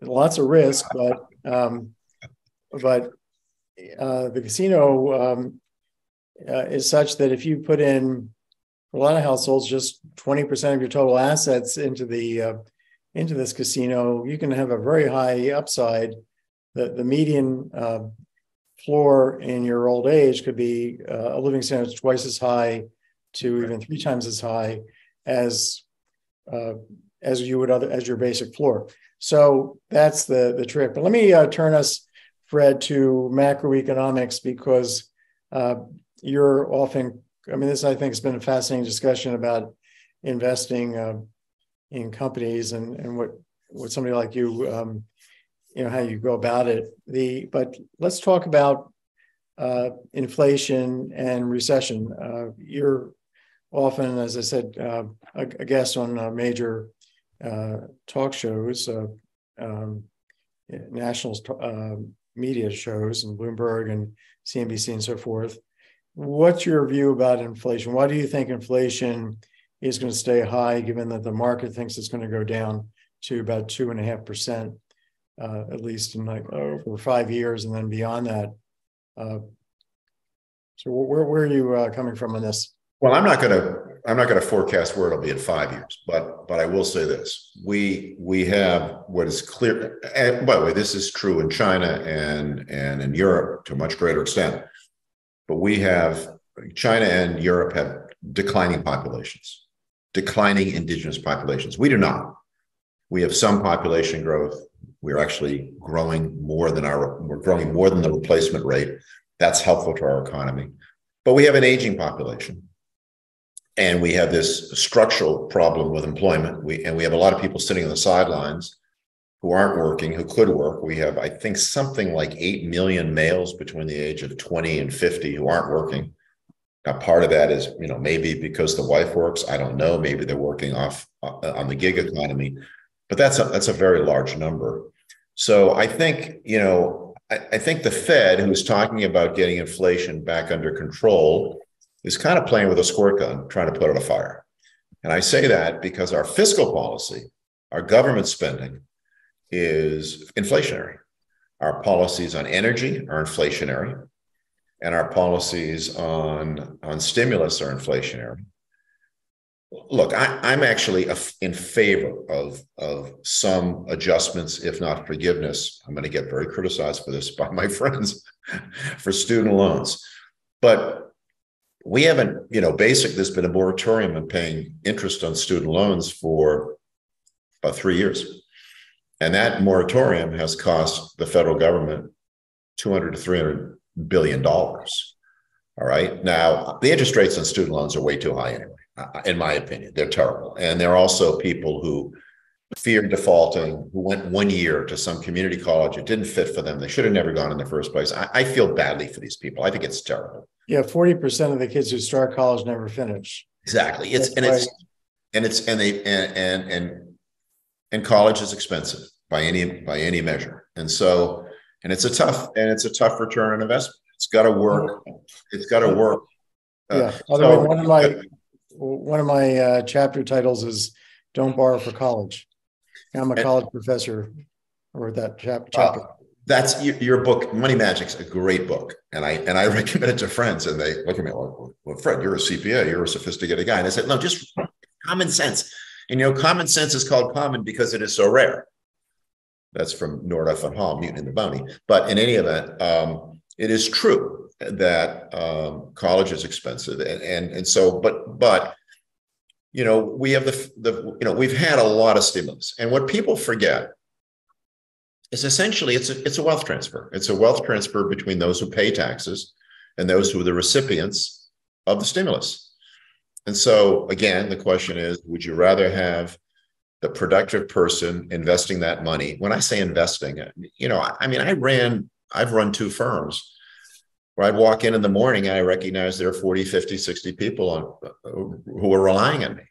lots of risk, but um, but uh, the casino um, uh, is such that if you put in a lot of households, just 20% of your total assets into the uh, into this casino, you can have a very high upside. The, the median uh, floor in your old age could be uh, a living standard twice as high to even three times as high as uh, as you would other as your basic floor. So that's the the trick. But let me uh, turn us, Fred, to macroeconomics because uh, you're often I mean, this I think has been a fascinating discussion about investing uh, in companies and and what what somebody like you um, you know how you go about it. The but let's talk about uh, inflation and recession. Uh, you're often, as I said, uh, a, a, guest on uh, major uh, talk shows, um, national media shows, and Bloomberg and CNBC and so forth. What's your view about inflation? Why do you think inflation is going to stay high, given that the market thinks it's going to go down to about two and a half percent? uh, at least in like over five years, and then beyond that. Uh, so where where are you uh, coming from on this? Well, I'm not going to I'm not going to forecast where it'll be in five years, but but I will say this: we we have what is clear. And by the way, this is true in China and and in Europe to a much greater extent. But we have China and Europe have declining populations, declining indigenous populations. We do not. We have some population growth. We're actually growing more than our we're growing more than the replacement rate. That's helpful to our economy. But we have an aging population and we have this structural problem with employment. We and we have a lot of people sitting on the sidelines who aren't working, who could work. We have, I think, something like eight million males between the age of 20 and 50 who aren't working. Now, part of that is, you know, maybe because the wife works. I don't know. Maybe they're working off uh, on the gig economy, but that's a that's a very large number. So I think, you know, I, I think the Fed, who's talking about getting inflation back under control, is kind of playing with a squirt gun, trying to put out a fire. And I say that because our fiscal policy, our government spending is inflationary. Our policies on energy are inflationary, and our policies on, on stimulus are inflationary. Look, I, am actually in favor of, of some adjustments, if not forgiveness. I'm going to get very criticized for this by my friends for student loans. But we haven't, you know, basic, there's been a moratorium on paying interest on student loans for about three years. And that moratorium has cost the federal government 200 to 300 billion dollars. All right. Now, the interest rates on student loans are way too high anyway, uh, in my opinion. They're terrible. And there are also people who feared defaulting, who went one year to some community college. It didn't fit for them. They should have never gone in the first place. I, I feel badly for these people. I think it's terrible. Yeah, forty percent of the kids who start college never finish. Exactly. It's That's and right. it's and it's and they and and and and college is expensive by any by any measure. And so and it's a tough and it's a tough return on investment. It's got to work. It's got to work. Uh, yeah. Uh, so, one of my one of my uh, chapter titles is "Don't borrow for college." I'm a college professor. I wrote that chap- chapter. Uh, that's your, your, book money magic's a great book and i and i recommend it to friends and they look at me like well fred you're a cpa you're a sophisticated guy and i said no just common sense and you know common sense is called common because it is so rare that's from Nordhoff von Hall, Mutiny on the Bounty. But in any event, um, it is true that um, college is expensive, and, and and so, but but you know, we have the the you know we've had a lot of stimulus, and what people forget is essentially it's a, it's a wealth transfer. It's a wealth transfer between those who pay taxes and those who are the recipients of the stimulus. And so, again, the question is would you rather have the productive person investing that money? When I say investing, uh, you know, I mean, I ran, I've run two firms where I'd walk in in the morning and I recognize there are 40, 50, 60 people on, uh, who are relying on me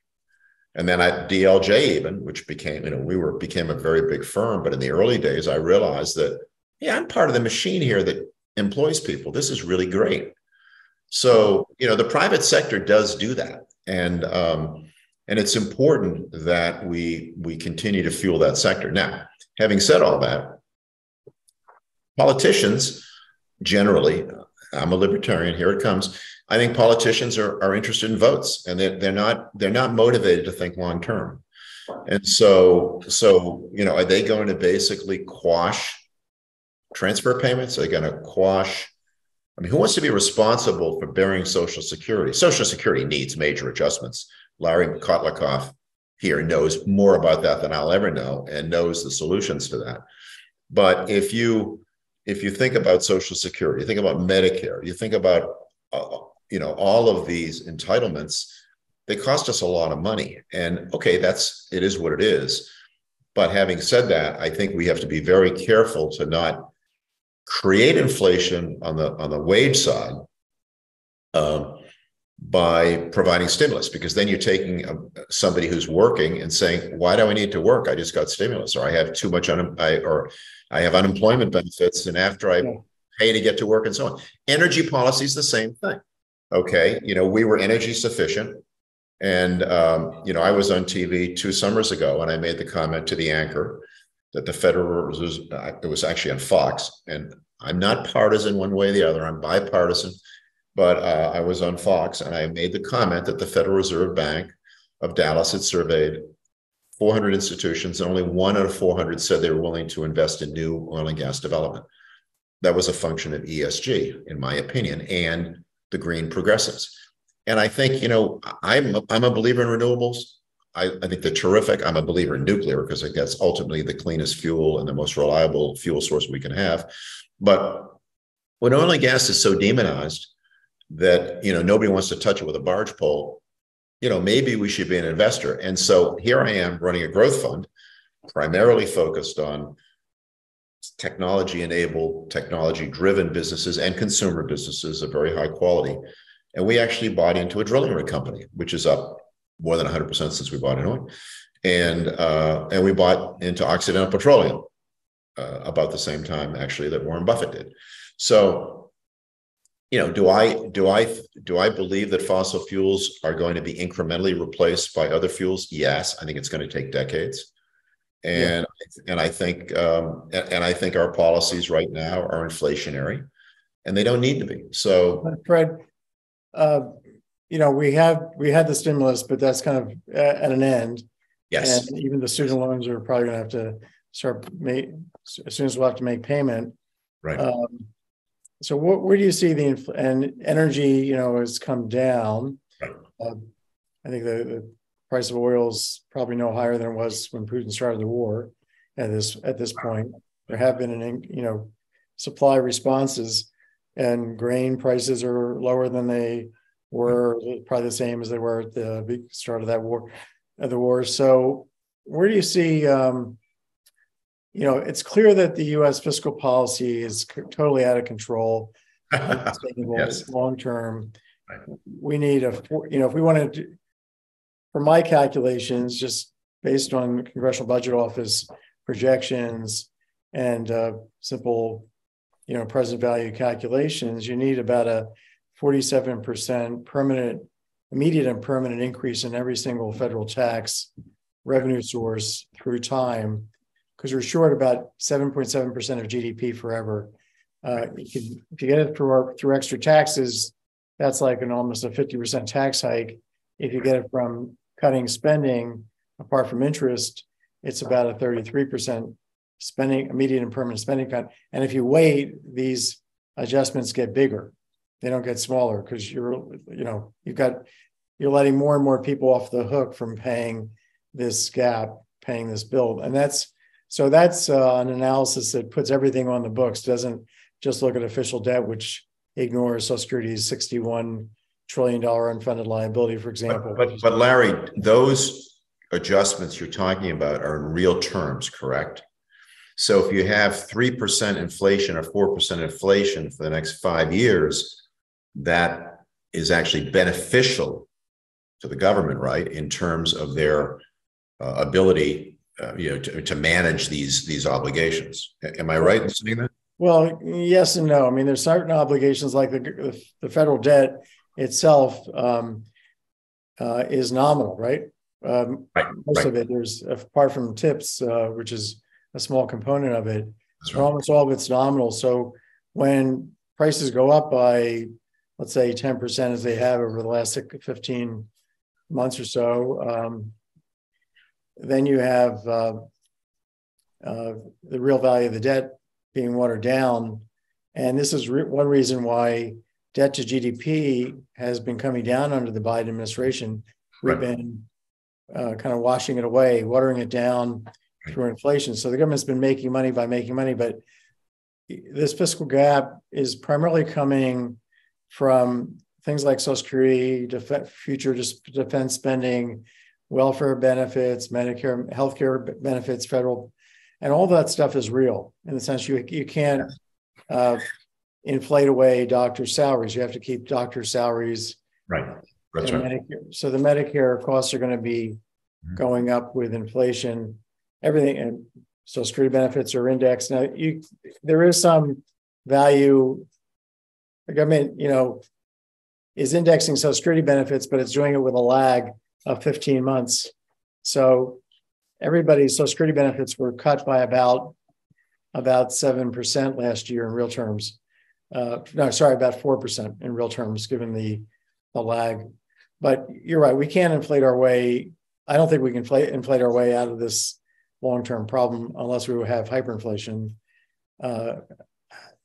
and then at DLJ even, which became, you know, we were became a very big firm. But in the early days, I realized that, yeah, I'm part of the machine here that employs people. This is really great. So, you know, the private sector does do that. And um, and it's important that we we continue to fuel that sector. Now, having said all that, politicians generally, I'm a libertarian, here it comes I think politicians are, are interested in votes and they're, they're not they're not motivated to think long term. And so so you know are they going to basically quash transfer payments? Are they going to quash? I mean, who wants to be responsible for bearing Social Security? Social Security needs major adjustments. Larry Kotlikoff here knows more about that than I'll ever know and knows the solutions to that. But if you if you think about Social Security, you think about Medicare, you think about uh, you know all of these entitlements they cost us a lot of money and okay that's it is what it is but having said that i think we have to be very careful to not create inflation on the on the wage side um, by providing stimulus because then you're taking a, somebody who's working and saying why do i need to work? I just got stimulus or i have too much un- I, or i have unemployment benefits and after i pay to get to work and so on. Energy policy is the same thing Okay, you know, we were energy sufficient. And, um, you know, I was on TV two summers ago and I made the comment to the anchor that the Federal Reserve, it was actually on Fox, and I'm not partisan one way or the other. I'm bipartisan, but uh, I was on Fox and I made the comment that the Federal Reserve Bank of Dallas had surveyed 400 institutions, and only one out of 400 said they were willing to invest in new oil and gas development. That was a function of ESG, in my opinion, and the green progressives. And I think, you know, I'm I'm a believer in renewables. I, I think they're terrific. I'm a believer in nuclear because it gets ultimately the cleanest fuel and the most reliable fuel source we can have. But when oil and gas is so demonized that you know nobody wants to touch it with a barge pole, you know, maybe we should be an investor. And so here I am running a growth fund, primarily focused on technology enabled, technology driven businesses and consumer businesses of very high quality. And we actually bought into a drilling rig company, which is up more than 100% since we bought into it. And, uh, and we bought into Occidental Petroleum uh, about the same time, actually, that Warren Buffett did. So, you know, do I do I do I believe that fossil fuels are going to be incrementally replaced by other fuels? Yes, I think it's going to take decades and yeah. and I think um, and, and, I think our policies right now are inflationary, and they don't need to be. So, Fred, uh, you know, we have we had the stimulus, but that's kind of at an end. Yes, and even the student loans are probably going to have to start make as soon as we'll have to make payment. Right. Um, so, what, where do you see the infl- and energy? You know, has come down. Right. Uh, I think the, the price of oil is probably no higher than it was when Putin started the war. At this at this point, there have been an you know supply responses, and grain prices are lower than they were, probably the same as they were at the start of that war, of the war. So, where do you see? Um, you know, it's clear that the U.S. fiscal policy is totally out of control, unsustainable yes. long term. We need a, you know, if we want to for my calculations, just based on Congressional Budget Office projections and uh, simple, you know, present value calculations, you need about a 47% permanent, immediate and permanent increase in every single federal tax revenue source through time, because we're short about 7.7% of GDP forever. Uh, you can, if you get it through, through extra taxes, that's like an almost a 50% tax hike. If you get it from cutting spending apart from interest, it's about a 33% spending, immediate and permanent spending cut. And if you wait, these adjustments get bigger. They don't get smaller because you're, you know, you've got, you're letting more and more people off the hook from paying this gap, paying this bill. And that's, so that's uh, an analysis that puts everything on the books, doesn't just look at official debt, which ignores Social Security's 61 trillion dollar unfunded liability, for example. But, but, but Larry, those adjustments you're talking about are in real terms, correct? So if you have 3% inflation or 4% inflation for the next five years, that is actually beneficial to the government, right? In terms of their uh, ability, uh, you know, to, to manage these these obligations. Am I right in saying that? Well, yes and no. I mean, there's certain obligations like the, the federal debt itself um, uh, is nominal, right? Um, right most right. of it, there's apart from TIPS, uh, which is a small component of it, right. almost all of it's nominal. So when prices go up by, let's say, 10% as they have over the last 15 months or so, um, then you have uh, uh, the real value of the debt being watered down. And this is re- one reason why debt to GDP has been coming down under the Biden administration. We've right. been uh, kind of washing it away, watering it down right. through inflation. So the government's been making money by making money, but this fiscal gap is primarily coming from things like Social Security, def- future defense spending, welfare benefits, Medicare, healthcare benefits, federal, and all that stuff is real in the sense you you can't uh, inflate away doctors' salaries. You have to keep doctors' salaries. Right. That's right. Medicare. So the Medicare costs are going to be mm-hmm. going up with inflation. Everything and Social Security benefits are indexed. Now you there is some value. The government, you know, is indexing social security benefits, but it's doing it with a lag of 15 months. So everybody's social security benefits were cut by about about seven percent last year in real terms. Uh, no, sorry, about four percent in real terms, given the the lag. But you're right, we can't inflate our way. I don't think we can inflate, inflate our way out of this long-term problem unless we have hyperinflation. Uh,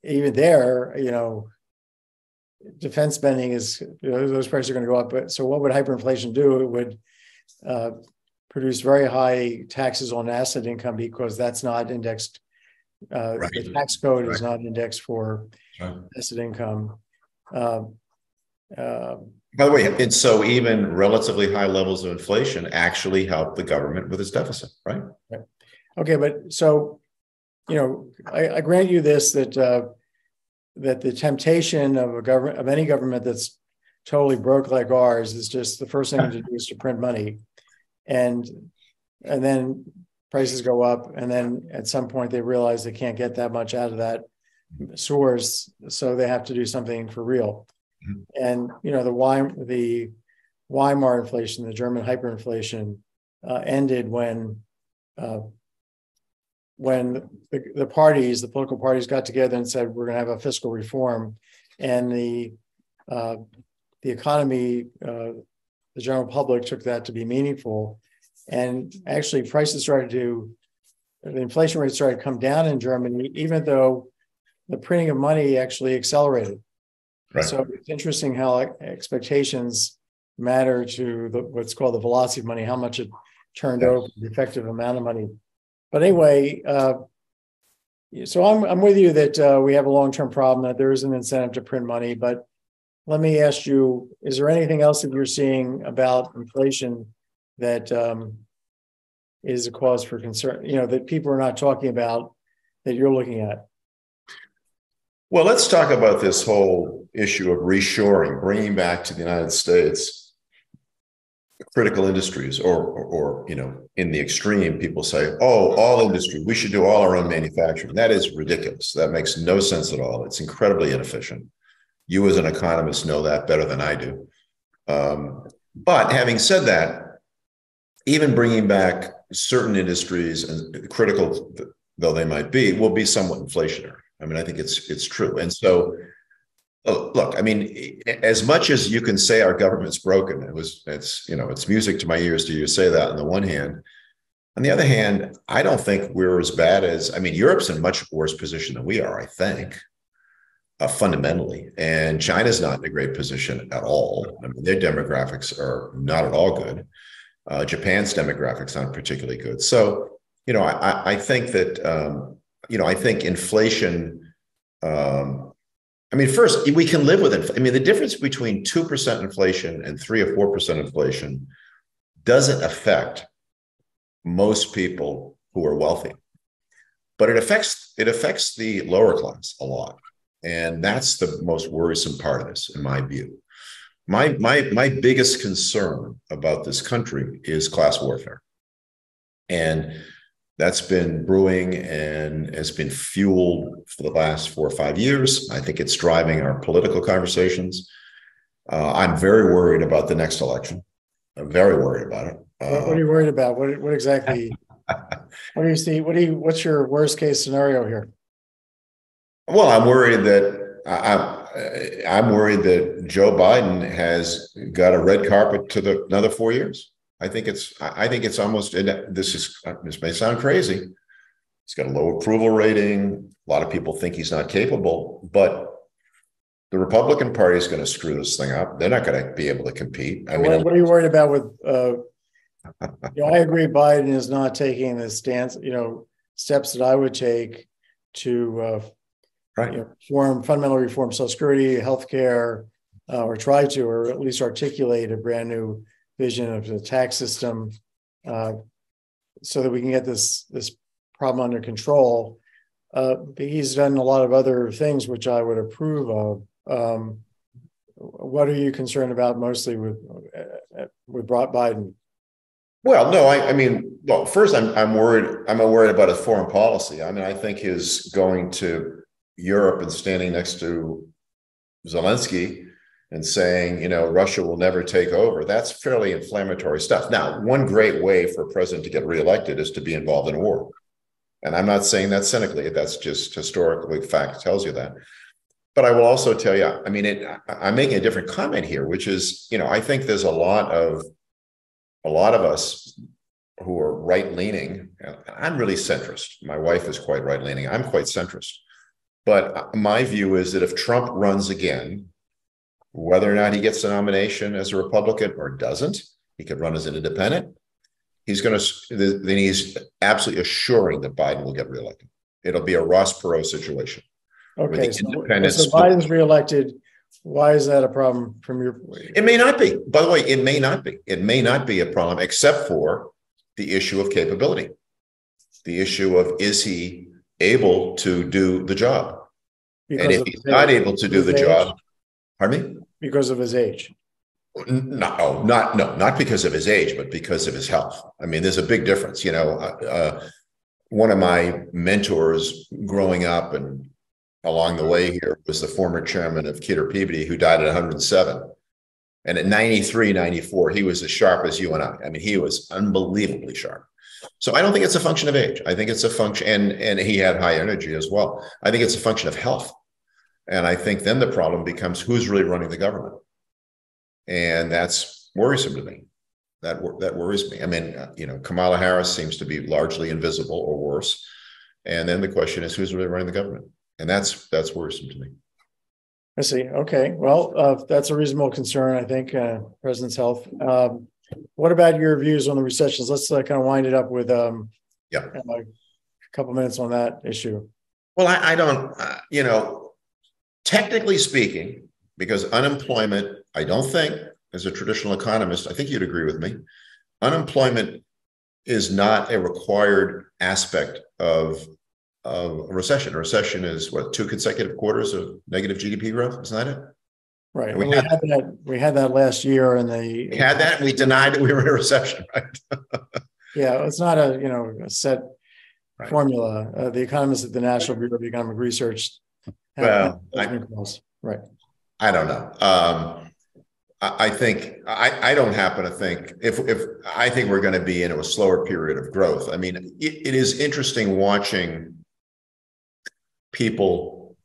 even there, you know, defense spending is you know, those prices are going to go up. But so, what would hyperinflation do? It would uh, produce very high taxes on asset income because that's not indexed. Uh, right. The tax code right. is not indexed for right. asset income. Um, uh, By the way, and so even relatively high levels of inflation actually help the government with its deficit, right? right. Okay, but so you know, I, I grant you this that uh, that the temptation of a government of any government that's totally broke like ours is just the first thing to do is to print money, and and then prices go up, and then at some point they realize they can't get that much out of that source, so they have to do something for real. Mm-hmm. And you know the why the Weimar inflation, the German hyperinflation, uh, ended when uh, when the, the parties, the political parties got together and said, we're going to have a fiscal reform. And the, uh, the economy, uh, the general public took that to be meaningful. And actually, prices started to, the inflation rate started to come down in Germany, even though the printing of money actually accelerated. Right. So it's interesting how expectations matter to the, what's called the velocity of money, how much it turned yes. over, the effective amount of money but anyway, uh, so I'm I'm with you that uh, we have a long term problem that there is an incentive to print money. But let me ask you: Is there anything else that you're seeing about inflation that um, is a cause for concern? You know that people are not talking about that you're looking at. Well, let's talk about this whole issue of reshoring, bringing back to the United States critical industries or, or, or, you know in the extreme people say oh all industry we should do all our own manufacturing. That is ridiculous. That makes no sense at all. It's incredibly inefficient. You as an economist know that better than i do. Um, but having said that even bringing back certain industries and critical though they might be will be somewhat inflationary. I mean i think it's it's true. And so Oh, look, I mean, as much as you can say our government's broken, it was it's you know it's music to my ears to you say that on the one hand. On the other hand, I don't think we're as bad as I mean, Europe's in a much worse position than we are. I think uh, fundamentally, and China's not in a great position at all. I mean, their demographics are not at all good. Uh, Japan's demographics aren't particularly good. So, you know, I, I think that um, you know I think inflation. Um, I mean, first, we can live with it. I mean, the difference between 2% inflation and 3 or 4% inflation doesn't affect most people who are wealthy. But it affects it affects the lower class a lot. And that's the most worrisome part of this, in my view. My my my biggest concern about this country is class warfare. And that's been brewing and has been fueled for the last four or five years. I think it's driving our political conversations. Uh, I'm very worried about the next election. I'm very worried about it. Uh, what, what, are you worried about? What, what exactly? what do you see? What do you? What's your worst case scenario here? Well, I'm worried that I, I'm worried that Joe Biden has got a red carpet to the another four years. I think it's I think it's almost this is this may sound crazy. He's got a low approval rating. A lot of people think he's not capable, but the Republican Party is going to screw this thing up. They're not going to be able to compete. I mean, what, what are you worried about with? Uh, you know, I agree. Biden is not taking the stance. You know, steps that I would take to uh, right. you know, form fundamental reform, Social Security, healthcare, uh, or try to, or at least articulate a brand new vision of the tax system uh, so that we can get this this problem under control. Uh, he's done a lot of other things which I would approve of. Um, what are you concerned about mostly with uh, with Biden? Well, no, I, I, mean, well, first, I'm I'm worried. I'm worried about his foreign policy. I mean, I think his going to Europe and standing next to Zelensky and saying, you know, Russia will never take over, that's fairly inflammatory stuff. Now, one great way for a president to get reelected is to be involved in a war. And I'm not saying that cynically, that's just historically fact tells you that. But I will also tell you, I mean, it, I'm making a different comment here, which is, you know, I think there's a lot of a lot of us who are right leaning. I'm really centrist. My wife is quite right leaning. I'm quite centrist. But my view is that if Trump runs again, whether or not he gets the nomination as a Republican or doesn't, he could run as an independent. He's going to, then he's absolutely assuring that Biden will get reelected. It'll be a Ross Perot situation. Okay, so, so Biden's reelected. Why is that a problem from your? It may not be. By the way, it may not be. It may not be a problem, except for the issue of capability, the issue of is he able to do the job, because and if he's not able to do the age? job, pardon me, because of his age. No, not no, not because of his age, but because of his health. I mean, there's a big difference. You know, uh, uh one of my mentors growing up and along the way here was the former chairman of Kidder Peabody, who died at 107. And at 93, 94, he was as sharp as you and I. I mean, he was unbelievably sharp. So I don't think it's a function of age. I think it's a function, and and he had high energy as well. I think it's a function of health. And I think then the problem becomes who's really running the government, and that's worrisome to me. That that worries me. I mean, uh, you know, Kamala Harris seems to be largely invisible or worse, and then the question is who's really running the government and that's that's worrisome to me. I see. Okay. Well, uh, that's a reasonable concern, I think, uh, President's health. Um, what about your views on the recessions? Let's uh, kind of wind it up with um, yeah. a couple minutes on that issue. Well, I, I don't, uh, you know, technically speaking, because unemployment, I don't think, as a traditional economist, I think you'd agree with me, unemployment is not a required aspect of of a recession. A recession is what two consecutive quarters of negative GDP growth, isn't that it? Right. We, we, had, had, that. We had that last year, and they we had that. And we denied that we were in a recession, right? yeah, it's not a you know a set right. formula. Uh, the economists at the National Bureau of Economic Research. Well, I, right. I don't know. Um, I, I think I, I don't happen to think if if I think we're going to be in a slower period of growth. I mean, it, it is interesting watching people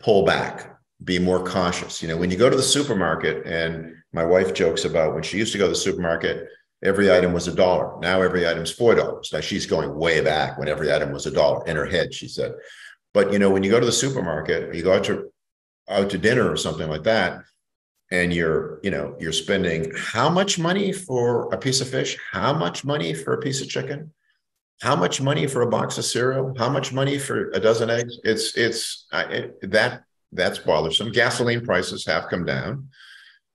pull back, be more cautious. You know, when you go to the supermarket, and my wife jokes about when she used to go to the supermarket, every item was a dollar. Now every item's four dollars. Now she's going way back when every item was a dollar in her head, she said. But you know, when you go to the supermarket, or you go out to out to dinner or something like that, and you're, you know, you're spending how much money for a piece of fish? How much money for a piece of chicken? how much money for a box of cereal? How much money for a dozen eggs? It's it's it, that that's bothersome. Gasoline prices have come down.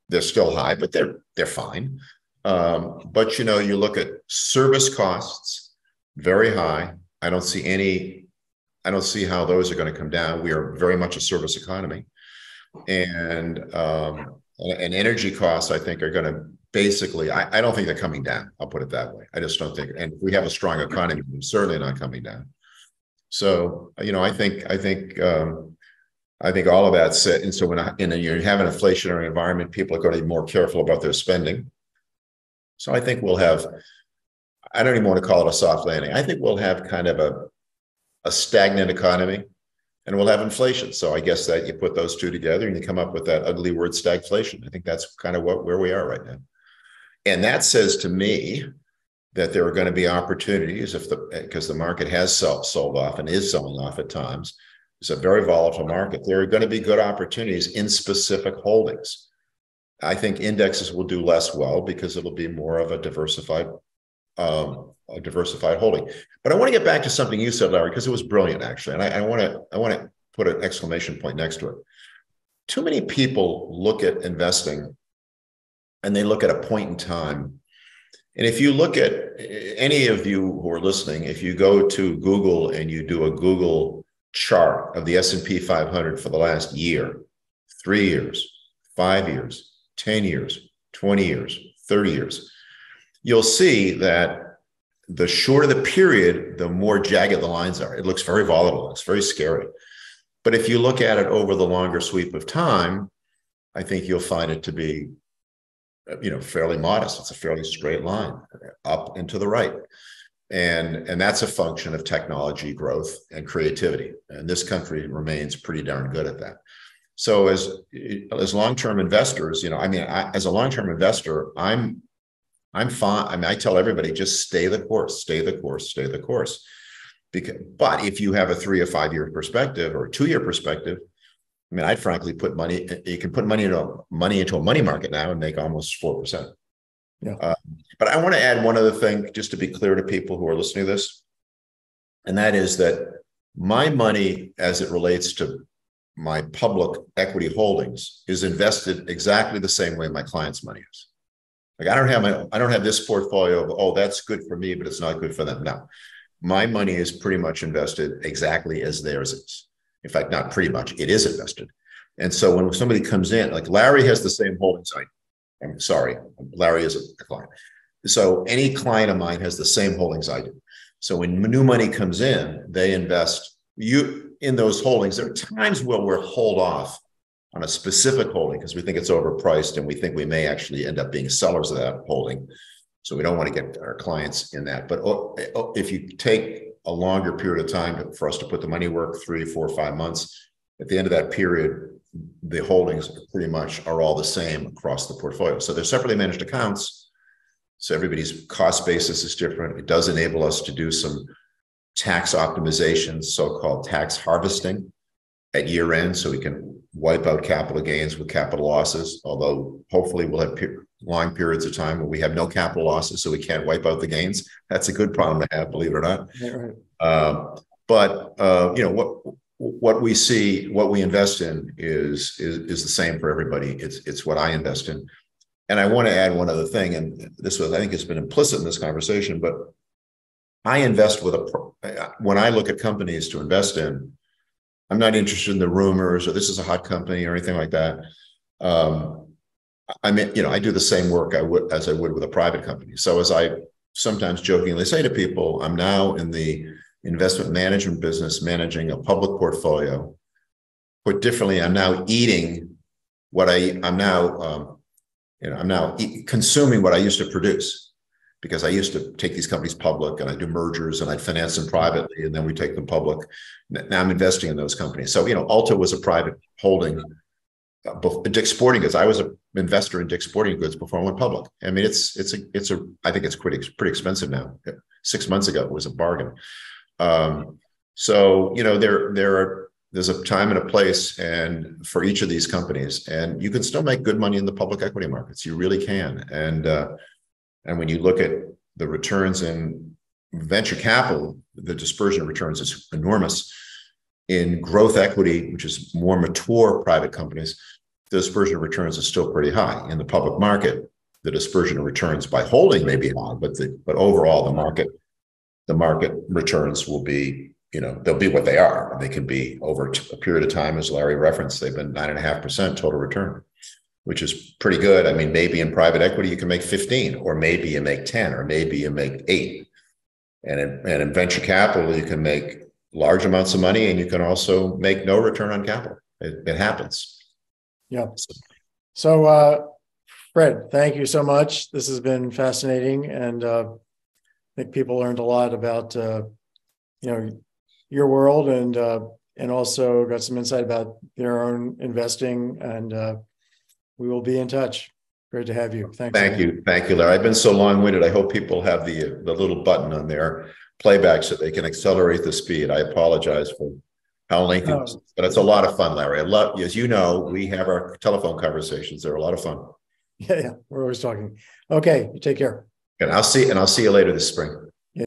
They're still high, but they're they're fine. Um, but you know, you look at service costs, very high. I don't see any. I don't see how those are going to come down. We are very much a service economy, and um, and energy costs, I think, are going to basically, I, I don't think they're coming down. I'll put it that way. I just don't think, and if we have a strong economy, certainly not coming down. So, you know, I think, I think, um, I think all of that's it. And so when I, in a, you have an inflationary environment, people are going to be more careful about their spending. So I think we'll have, I don't even want to call it a soft landing. I think we'll have kind of a, a stagnant economy and we'll have inflation. So I guess that you put those two together and you come up with that ugly word stagflation. I think that's kind of what where we are right now. And that says to me that there are going to be opportunities if the because the market has sold, sold off and is selling off at times. It's a very volatile market. There are going to be good opportunities in specific holdings. I think indexes will do less well because it'll be more of a diversified um, a diversified holding. But I want to get back to something you said, Larry, because it was brilliant actually, and I, want to I want to put an exclamation point next to it. Too many people look at investing and they look at a point in time. And if you look at any of you who are listening, if you go to Google and you do a Google chart of the S&P 500 for the last year, 3 years, 5 years, 10 years, 20 years, 30 years, you'll see that the shorter the period, the more jagged the lines are. It looks very volatile. It's very scary. But if you look at it over the longer sweep of time, I think you'll find it to be, you know, fairly modest. It's a fairly straight line up and to the right. And, and that's a function of technology growth and creativity. And this country remains pretty darn good at that. So as, as long-term investors, you know, I mean, I, as a long-term investor, I'm, I'm fine. I mean, I tell everybody just stay the course, stay the course, stay the course. Because, but if you have a three or five year perspective or two year perspective, I mean, I'd frankly put money. You can put money into money into a money market now and make almost four percent. Yeah. Uh, but I want to add one other thing, just to be clear to people who are listening to this, and that is that my money, as it relates to my public equity holdings, is invested exactly the same way my clients' money is. Like I don't have my, I don't have this portfolio of, oh, that's good for me, but it's not good for them. No, my money is pretty much invested exactly as theirs is. In fact, not pretty much, it is invested. And so when somebody comes in, like Larry has the same holdings I I'm sorry, Larry is a client. So any client of mine has the same holdings I do. So when new money comes in, they invest you in those holdings. There are times where we'll hold off on a specific holding because we think it's overpriced and we think we may actually end up being sellers of that holding. So we don't want to get our clients in that. But oh, oh, if you take a longer period of time for us to put the money work, three, four, five months, at the end of that period, the holdings pretty much are all the same across the portfolio. So they're separately managed accounts. So everybody's cost basis is different. It does enable us to do some tax optimization, so-called tax harvesting at year end, so we can wipe out capital gains with capital losses. Although hopefully we'll have pe- long periods of time where we have no capital losses, so we can't wipe out the gains. That's a good problem to have, believe it or not. Yeah, right. Um, but uh, you know what what we see, what we invest in is, is, is the same for everybody. It's, it's what I invest in. And I want to add one other thing, and this was, I think it's been implicit in this conversation, but I invest with a, when I look at companies to invest in, I'm not interested in the rumors or this is a hot company or anything like that. Um, I mean, you know, I do the same work I would as I would with a private company. So as I sometimes jokingly say to people, I'm now in the investment management business managing a public portfolio. Put differently, I'm now eating what I I'm now um, you know I'm now eat, consuming what I used to produce because I used to take these companies public and I do mergers and I finance them privately and then we take them public. Now I'm investing in those companies. So you know, Ulta was a private holding. Uh, Dick's Sporting Goods. I was an investor in Dick's Sporting Goods before I went public. I mean, it's it's a it's a I think it's pretty pretty expensive now. Six months ago, it was a bargain. Um, so you know there there are there's a time and a place and for each of these companies and you can still make good money in the public equity markets you really can and uh, and when you look at the returns in venture capital the dispersion of returns is enormous. In growth equity which is more mature private companies the dispersion of returns is still pretty high. In the public market the dispersion of returns by holding may be high but the but overall the market the market returns will be, you know, they'll be what they are. They can be over a period of time, as Larry referenced, they've been nine and a half percent total return, which is pretty good. I mean, maybe in private equity you can make 15, or maybe you make 10, or maybe you make eight. And in, and in venture capital, you can make large amounts of money and you can also make no return on capital. It, it happens. Yeah. So, uh, Fred, thank you so much. This has been fascinating. And uh, think people learned a lot about uh, you know your world and uh, and also got some insight about their own investing. And uh, we will be in touch. Great to have you. Thanks. Thank you. Thank you, Larry. I've been so long winded. I hope people have the the little button on their playback so they can accelerate the speed. I apologize for how lengthy, oh. but it's a lot of fun, Larry. I love, as you know, we have our telephone conversations. They're a lot of fun. Yeah, yeah. We're always talking. Okay, you take care. And I'll see and I'll see you later this spring.